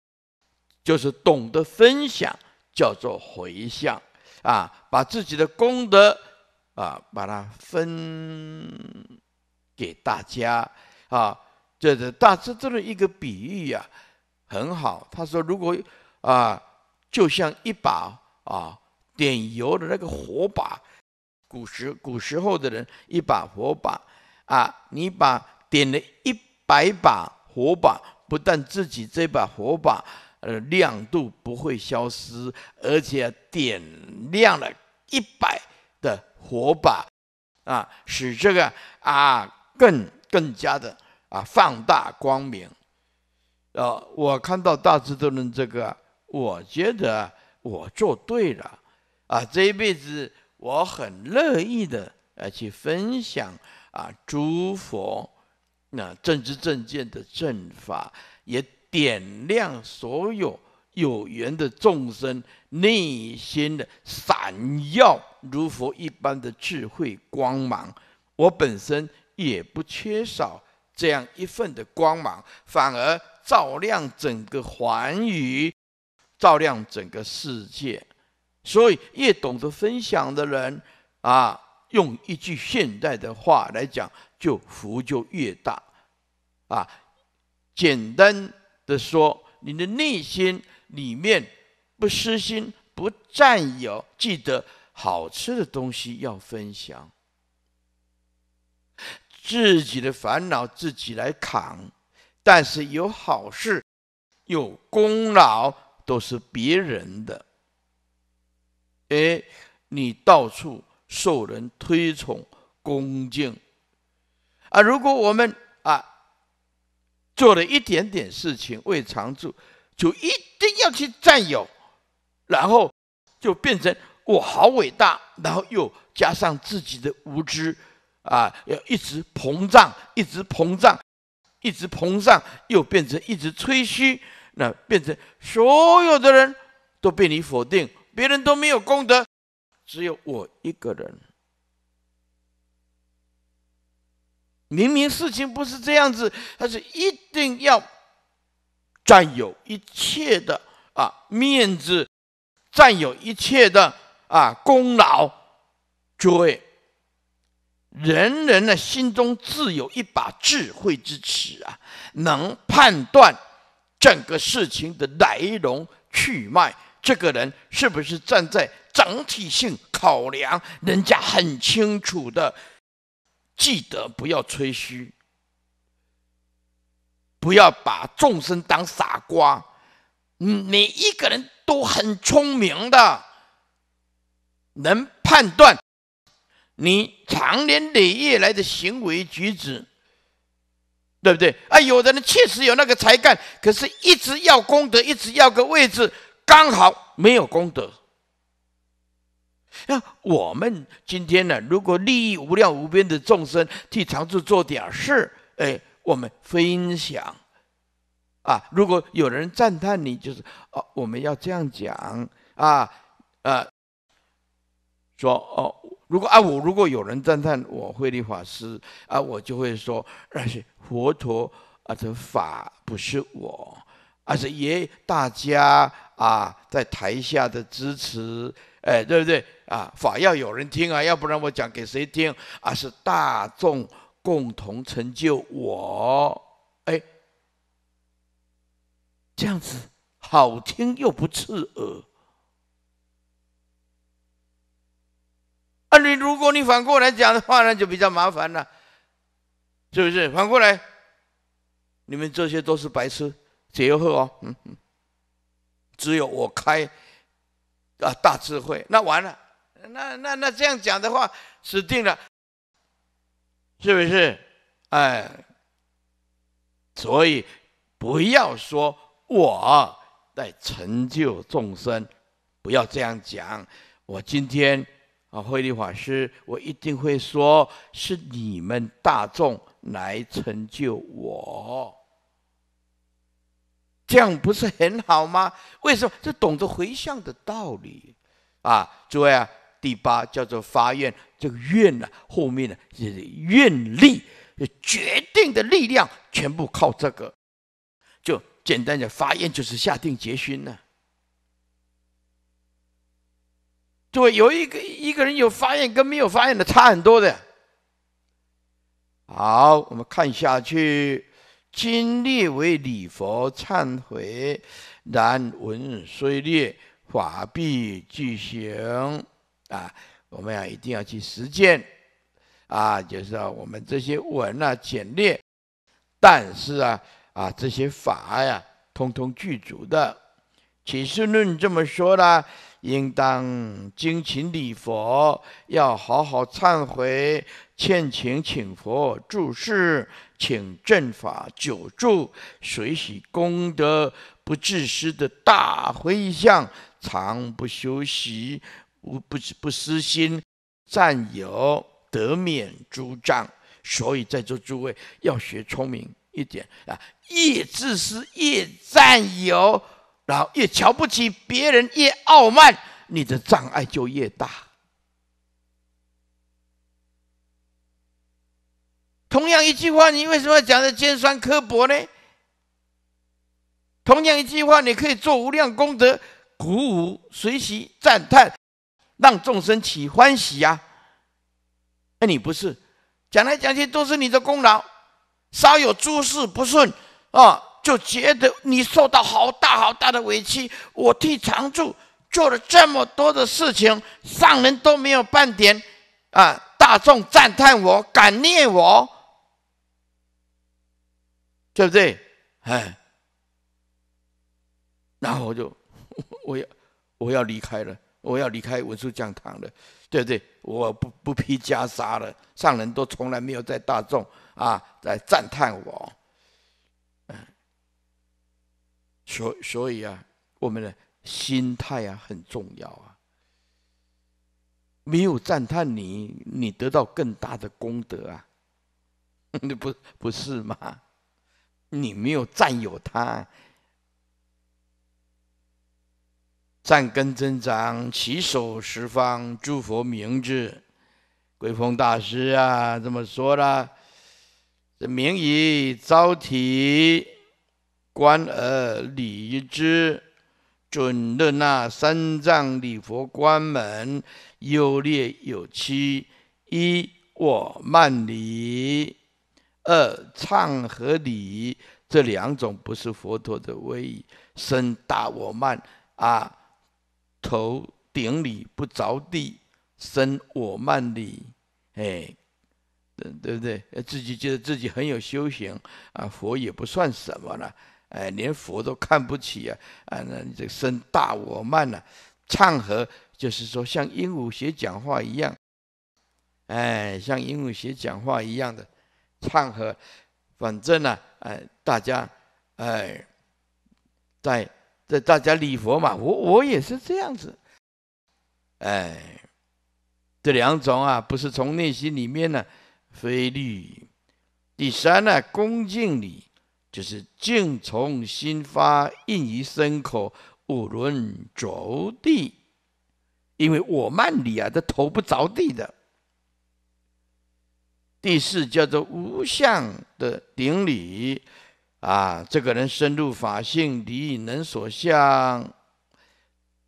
就是懂得分享，叫做回向啊！把自己的功德啊，把它分给大家啊！这是大致这的一个比喻呀，很好。他说，如果啊，就像一把啊点油的那个火把，古时古时候的人一把火把啊，你把。点了一百把火把，不但自己这把火把，呃，亮度不会消失，而且点亮了一百的火把，啊，使这个啊更更加的啊放大光明。呃，我看到大智度论这个，我觉得我做对了，啊，这一辈子我很乐意的呃去分享啊诸佛。那正知正见的正法，也点亮所有有缘的众生内心的闪耀如佛一般的智慧光芒。我本身也不缺少这样一份的光芒，反而照亮整个寰宇，照亮整个世界。所以，越懂得分享的人啊，用一句现代的话来讲。就福就越大，啊，简单的说，你的内心里面不私心、不占有，记得好吃的东西要分享，自己的烦恼自己来扛，但是有好事、有功劳都是别人的，哎，你到处受人推崇、恭敬。啊，如果我们啊做了一点点事情为常住，就一定要去占有，然后就变成我好伟大，然后又加上自己的无知啊，要一直膨胀，一直膨胀，一直膨胀，又变成一直吹嘘，那变成所有的人都被你否定，别人都没有功德，只有我一个人。明明事情不是这样子，他是一定要占有一切的啊面子，占有一切的啊功劳。诸位，人人呢心中自有一把智慧之尺啊，能判断整个事情的来龙去脉。这个人是不是站在整体性考量？人家很清楚的。记得不要吹嘘，不要把众生当傻瓜。每一个人都很聪明的，能判断你长年累月来的行为举止，对不对？啊，有的人确实有那个才干，可是一直要功德，一直要个位置，刚好没有功德。那我们今天呢？如果利益无量无边的众生，替常住做点事，哎，我们分享啊。如果有人赞叹你，就是哦，我们要这样讲啊，呃，说哦，如果啊，我如果有人赞叹我慧律法师啊，我就会说那是佛陀啊的法，不是我，而是也大家啊在台下的支持。哎，对不对啊？法要有人听啊，要不然我讲给谁听啊？是大众共同成就我，哎，这样子好听又不刺耳。啊，你如果你反过来讲的话，那就比较麻烦了，是不是？反过来你们这些都是白痴，绝后哦，嗯嗯，只有我开啊大智慧，那完了，那那那这样讲的话，死定了，是不是？哎，所以不要说我在成就众生，不要这样讲。我今天啊，慧律法师，我一定会说，是你们大众来成就我，这样不是很好吗？为什么？这懂得回向的道理啊！诸位啊，第八叫做发愿，这个愿呢，后面呢是愿力，决定的力量，全部靠这个。就简单讲，发愿就是下定决心呢。对，有一个一个人有发愿跟没有发愿的差很多的。好，我们看下去，今列为礼佛忏悔，然文虽略，法必具行啊！我们要一定要去实践啊！就是说，我们这些文啊简略，但是啊啊这些法呀，通通具足的。启示论这么说啦。应当精勤礼佛，要好好忏悔，欠请请佛注释，请正法久住，随喜功德不自私的大回向，常不休息，不不不私心，占有得免诸障。所以在座诸位要学聪明一点啊，越自私越占有。然后越瞧不起别人，越傲慢，你的障碍就越大。同样一句话，你为什么要讲的尖酸刻薄呢？同样一句话，你可以做无量功德，鼓舞、随喜、赞叹，让众生起欢喜呀。那你不是讲来讲去都是你的功劳，稍有诸事不顺啊。就觉得你受到好大好大的委屈，我替常住做了这么多的事情，上人都没有半点啊，大众赞叹我、感念我，对不对？哎，然后我就 我要我要离开了，我要离开文殊讲堂了，对不对？我不不披袈裟了，上人都从来没有在大众啊在赞叹我。所所以啊，我们的心态啊很重要啊。没有赞叹你，你得到更大的功德啊，那不不是吗？你没有占有他，善根增长，起手十方诸佛名字，归峰大师啊这么说了，这名以招体。观而礼之，准的那三藏礼佛关门优劣有七：一我慢礼，二唱和礼。这两种不是佛陀的威仪，身大我慢啊，头顶礼不着地，身我慢礼，哎，对对不对？自己觉得自己很有修行啊，佛也不算什么了。哎，连佛都看不起啊！啊，那你这身大我慢呐，唱和就是说像鹦鹉学讲话一样，哎，像鹦鹉学讲话一样的唱和，反正呢，哎，大家，哎，在在大家礼佛嘛，我我也是这样子，哎，这两种啊，不是从内心里面呢非律。第三呢，恭敬礼。就是静从心发，应于身口，五轮着地。因为我慢礼啊，这头不着地的。第四叫做无相的顶礼啊，这个人深入法性，理能所向。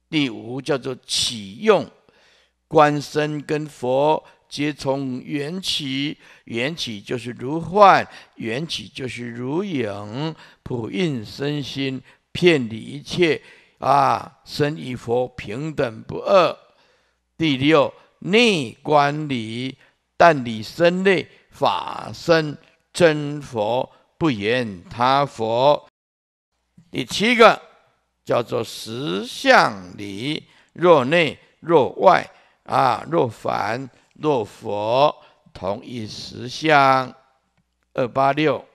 第五叫做启用观身跟佛。皆从缘起，缘起就是如幻，缘起就是如影，普印身心，遍理一切啊，身与佛平等不二。第六内观理，但理身内法身真佛不言他佛。第七个叫做实相理，若内若外啊，若凡若佛，同一实相。二八六，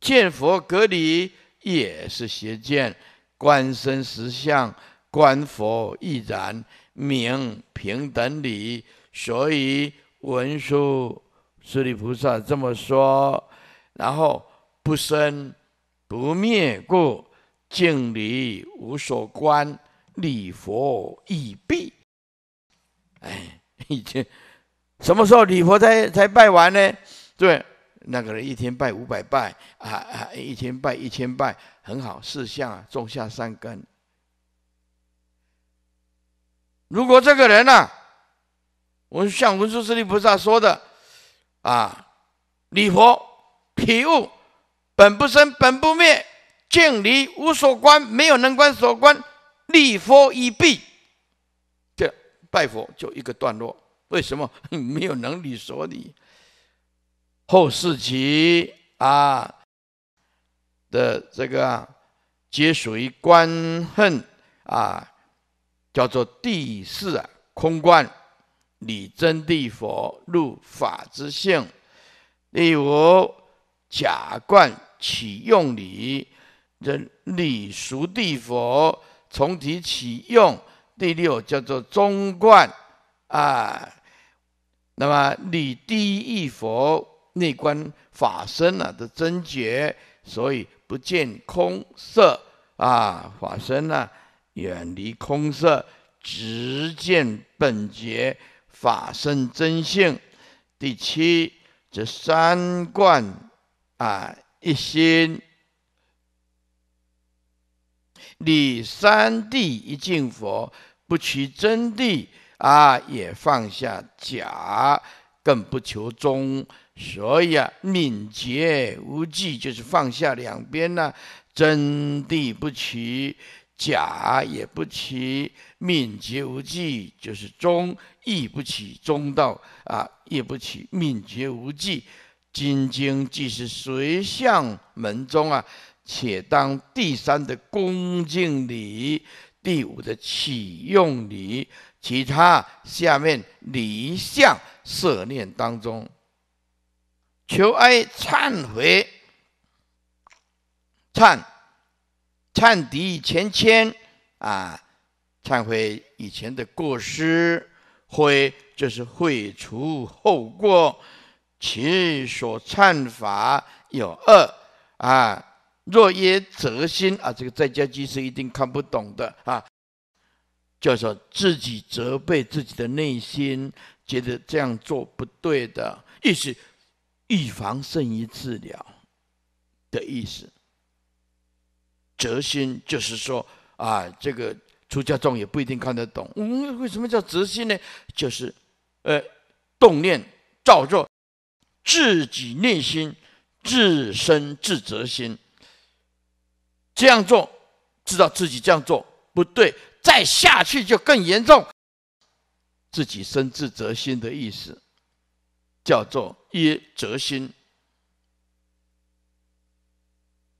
见佛隔离也是邪见，观身实相，观佛亦然，名平等理。所以文殊师利菩萨这么说，然后不生。不灭故，敬礼无所观，礼佛已毕。哎，以前什么时候礼佛才才拜完呢？对，那个人一天拜五百拜啊啊，一天拜一千拜，很好，四相啊，种下三根。如果这个人呢，我们像文殊师利菩萨说的啊，礼佛体悟。本不生，本不灭，见离无所观，没有能关所关，立佛已毕。拜佛就一个段落。为什么 没有能力所理？后世期啊的这个皆属于观恨啊，叫做第四啊空观，理真谛佛入法之性。第五假观。启用理，人理熟地佛从体启用。第六叫做中观啊，那么理第一佛内观法身啊的真觉，所以不见空色啊，法身呢远离空色，直见本觉法身真性。第七这三观啊。一心，你三谛一净佛，不取真谛啊，也放下假，更不求中。所以啊，敏捷无忌就是放下两边呢，真谛不取，假也不取，敏捷无忌就是中，亦不取中道啊，亦不取敏捷无忌。金经既是随相门中啊，且当第三的恭敬礼，第五的启用礼，其他下面礼相摄念当中，求哀忏悔，忏忏敌前愆啊，忏悔以前的过失，悔就是悔除后过。其所忏法有二啊，若曰责心啊，这个在家居士一定看不懂的啊，叫做自己责备自己的内心，觉得这样做不对的意思，预防胜于治疗的意思。责心就是说啊，这个出家众也不一定看得懂。嗯，为什么叫责心呢？就是呃，动念造作。自己内心自身自责心，这样做知道自己这样做不对，再下去就更严重。自己生自责心的意思，叫做耶责心，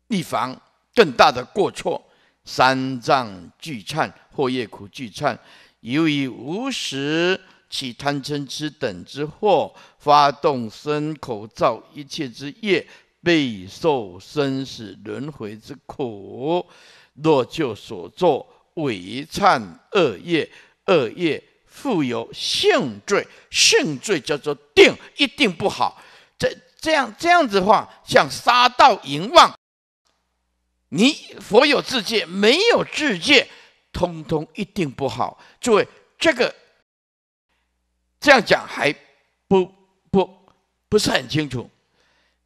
预防更大的过错。三藏俱忏，或业苦俱忏，由于无始。起贪嗔痴等之祸，发动身口造一切之业，备受生死轮回之苦。若就所作伪忏恶业，恶业复有性罪，性罪叫做定，一定不好。这这样这样子的话，像杀盗淫妄，你佛有自戒，没有自戒，通通一定不好。诸位，这个。这样讲还不不不是很清楚，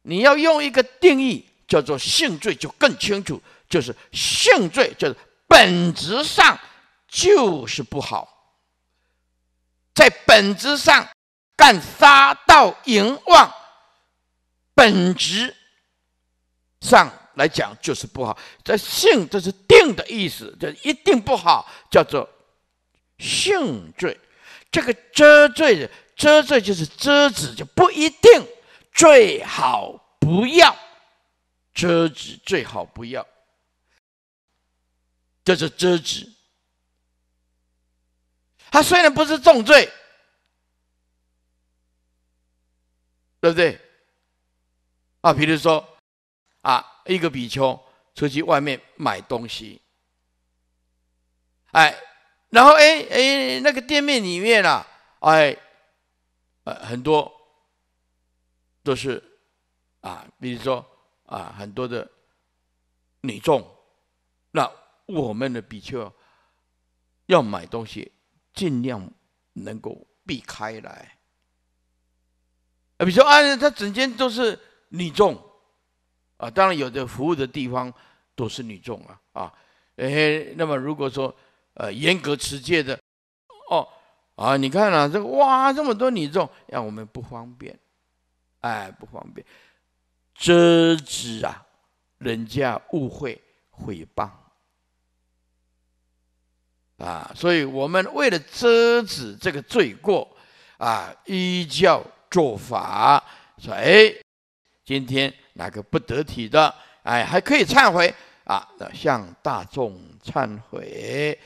你要用一个定义叫做性罪就更清楚，就是性罪就是本质上就是不好，在本质上干杀盗淫妄，本质上来讲就是不好。这性这是定的意思，这一定不好，叫做性罪。这个遮罪的遮罪就是遮止，就不一定，最好不要。遮止最好不要。这是遮止。他虽然不是重罪，对不对？啊，比如说，啊，一个比丘出去外面买东西，哎，然后哎哎，那个店面里面啊，哎，呃，很多都是啊，比如说啊，很多的女众，那我们的比丘要买东西。尽量能够避开来，啊，比如说啊，他整间都是女众，啊，当然有的服务的地方都是女众啊，啊，哎，那么如果说呃严格持戒的，哦，啊，你看啊，这个哇，这么多女众，让我们不方便，哎，不方便，遮止啊，人家误会诽谤。啊，所以我们为了遮止这个罪过，啊，依教做法，说，哎，今天哪个不得体的，哎，还可以忏悔。啊，向大众忏悔，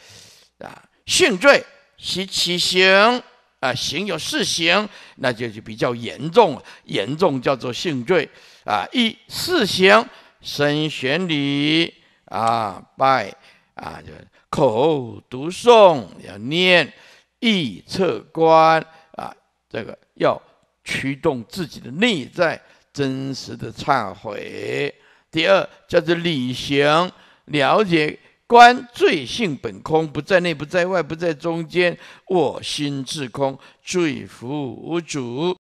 啊，性罪习其行，啊，行有四行，那就就比较严重了，严重叫做性罪，啊，一四行，身玄礼，啊，拜，啊，就。口读诵要念，意测观啊，这个要驱动自己的内在真实的忏悔。第二叫做理行，了解观罪性本空，不在内，不在外，不在中间，我心自空，罪福无主。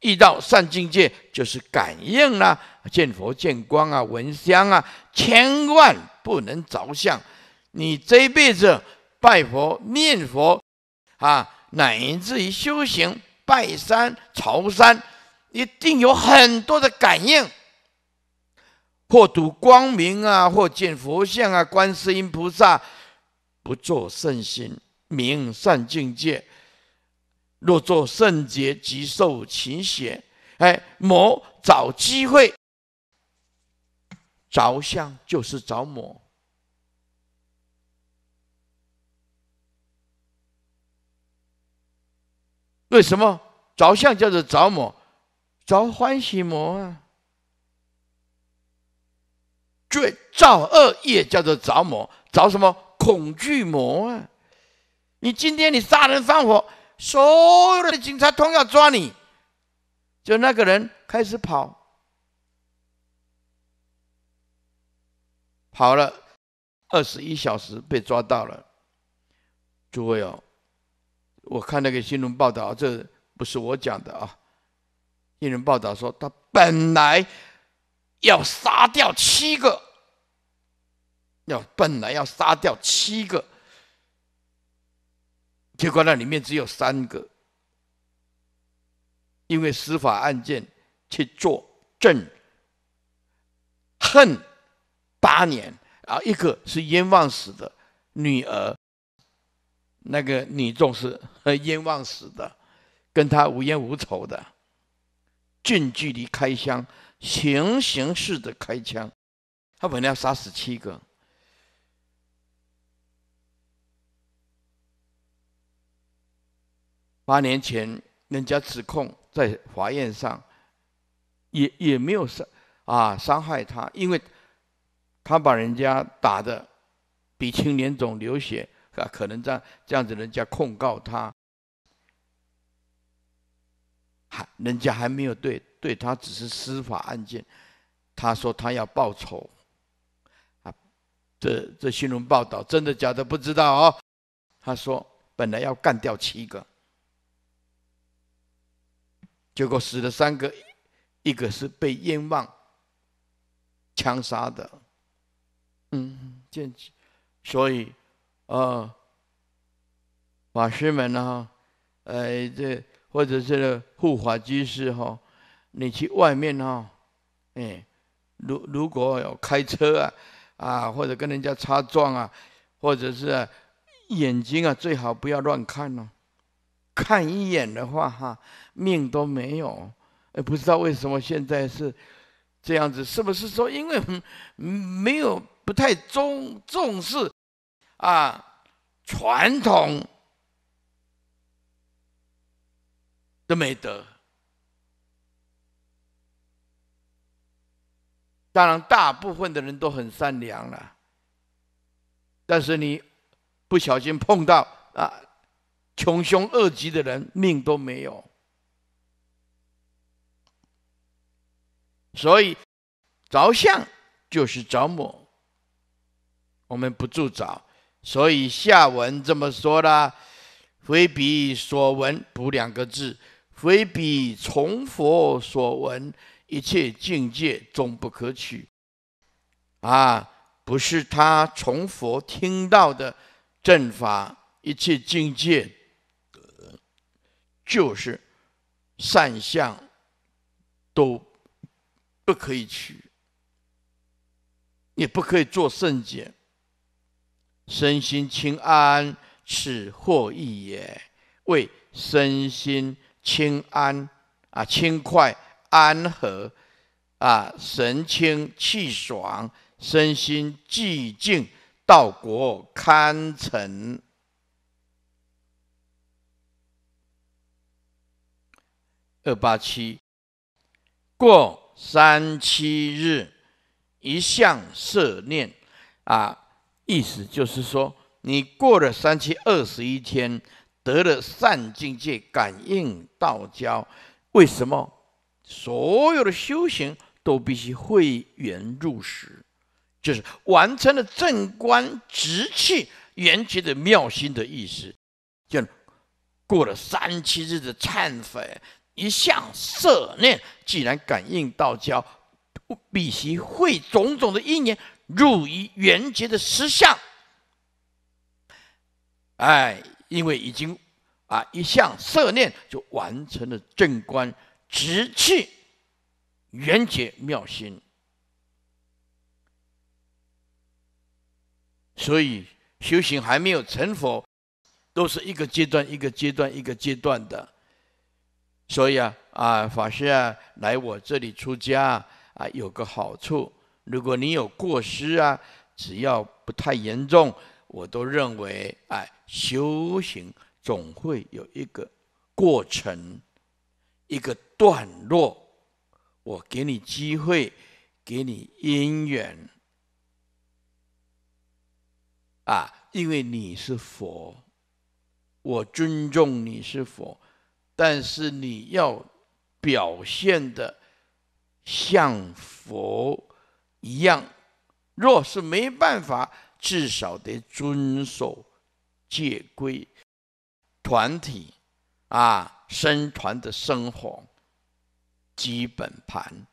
遇到善境界就是感应啦，见佛见光啊，闻香啊，千万不能着相。你这一辈子拜佛念佛啊，乃至于修行拜山朝山，一定有很多的感应，或睹光明啊，或见佛像啊，观世音菩萨，不做圣心，明善境界；若做圣洁，即受其险。哎，魔找机会着相，就是着魔。为什么着相叫做着魔？着欢喜魔啊！罪造恶业叫做着魔，着什么恐惧魔啊？你今天你杀人放火，所有的警察通要抓你，就那个人开始跑，跑了二十一小时被抓到了，诸位哦。我看那个新闻报道，这不是我讲的啊。新闻报道说，他本来要杀掉七个，要本来要杀掉七个，结果那里面只有三个，因为司法案件去做证，恨八年啊，一个是冤枉死的女儿。那个女众是冤枉死的，跟他无冤无仇的，近距离开枪，行刑式的开枪，他本来要杀死七个。八年前，人家指控在法院上，也也没有伤啊伤害他，因为他把人家打的鼻青脸肿流血。啊，可能这样这样子，人家控告他，还人家还没有对对他只是司法案件，他说他要报仇，啊，这这新闻报道真的假的不知道哦。他说本来要干掉七个，结果死了三个，一个是被冤枉枪杀的，嗯，见，所以。啊，法师们呢？呃，这或者是护法居士哈，你去外面哈，哎，如如果有开车啊，啊，或者跟人家擦撞啊，或者是眼睛啊，最好不要乱看哦。看一眼的话哈，命都没有。哎，不知道为什么现在是这样子是不是说，因为没有不太重重视啊传统的美德？当然，大部分的人都很善良了，但是你不小心碰到啊穷凶恶极的人，命都没有。所以，着相就是着魔，我们不助找。所以下文这么说啦：非彼所闻，补两个字；非彼从佛所闻，一切境界终不可取。啊，不是他从佛听到的正法，一切境界，就是善相都。不可以取，也不可以做圣洁。身心清安，此获益也。为身心清安啊，轻快安和啊，神清气爽，身心寂静，道国堪成。二八七过。三七日一向摄念，啊，意思就是说，你过了三七二十一天，得了善境界，感应道交。为什么？所有的修行都必须会缘入实，就是完成了正观直气圆觉的妙心的意思。就过了三七日的忏悔。一向色念，既然感应道交，必须会种种的因缘入于缘觉的实相。哎，因为已经啊一向色念就完成了正观直气缘觉妙心，所以修行还没有成佛，都是一个阶段一个阶段一个阶段的。所以啊啊，法师啊，来我这里出家啊，有个好处，如果你有过失啊，只要不太严重，我都认为，哎，修行总会有一个过程，一个段落。我给你机会，给你因缘啊，因为你是佛，我尊重你是佛。但是你要表现的像佛一样，若是没办法，至少得遵守戒规、团体啊、生团的生活基本盘。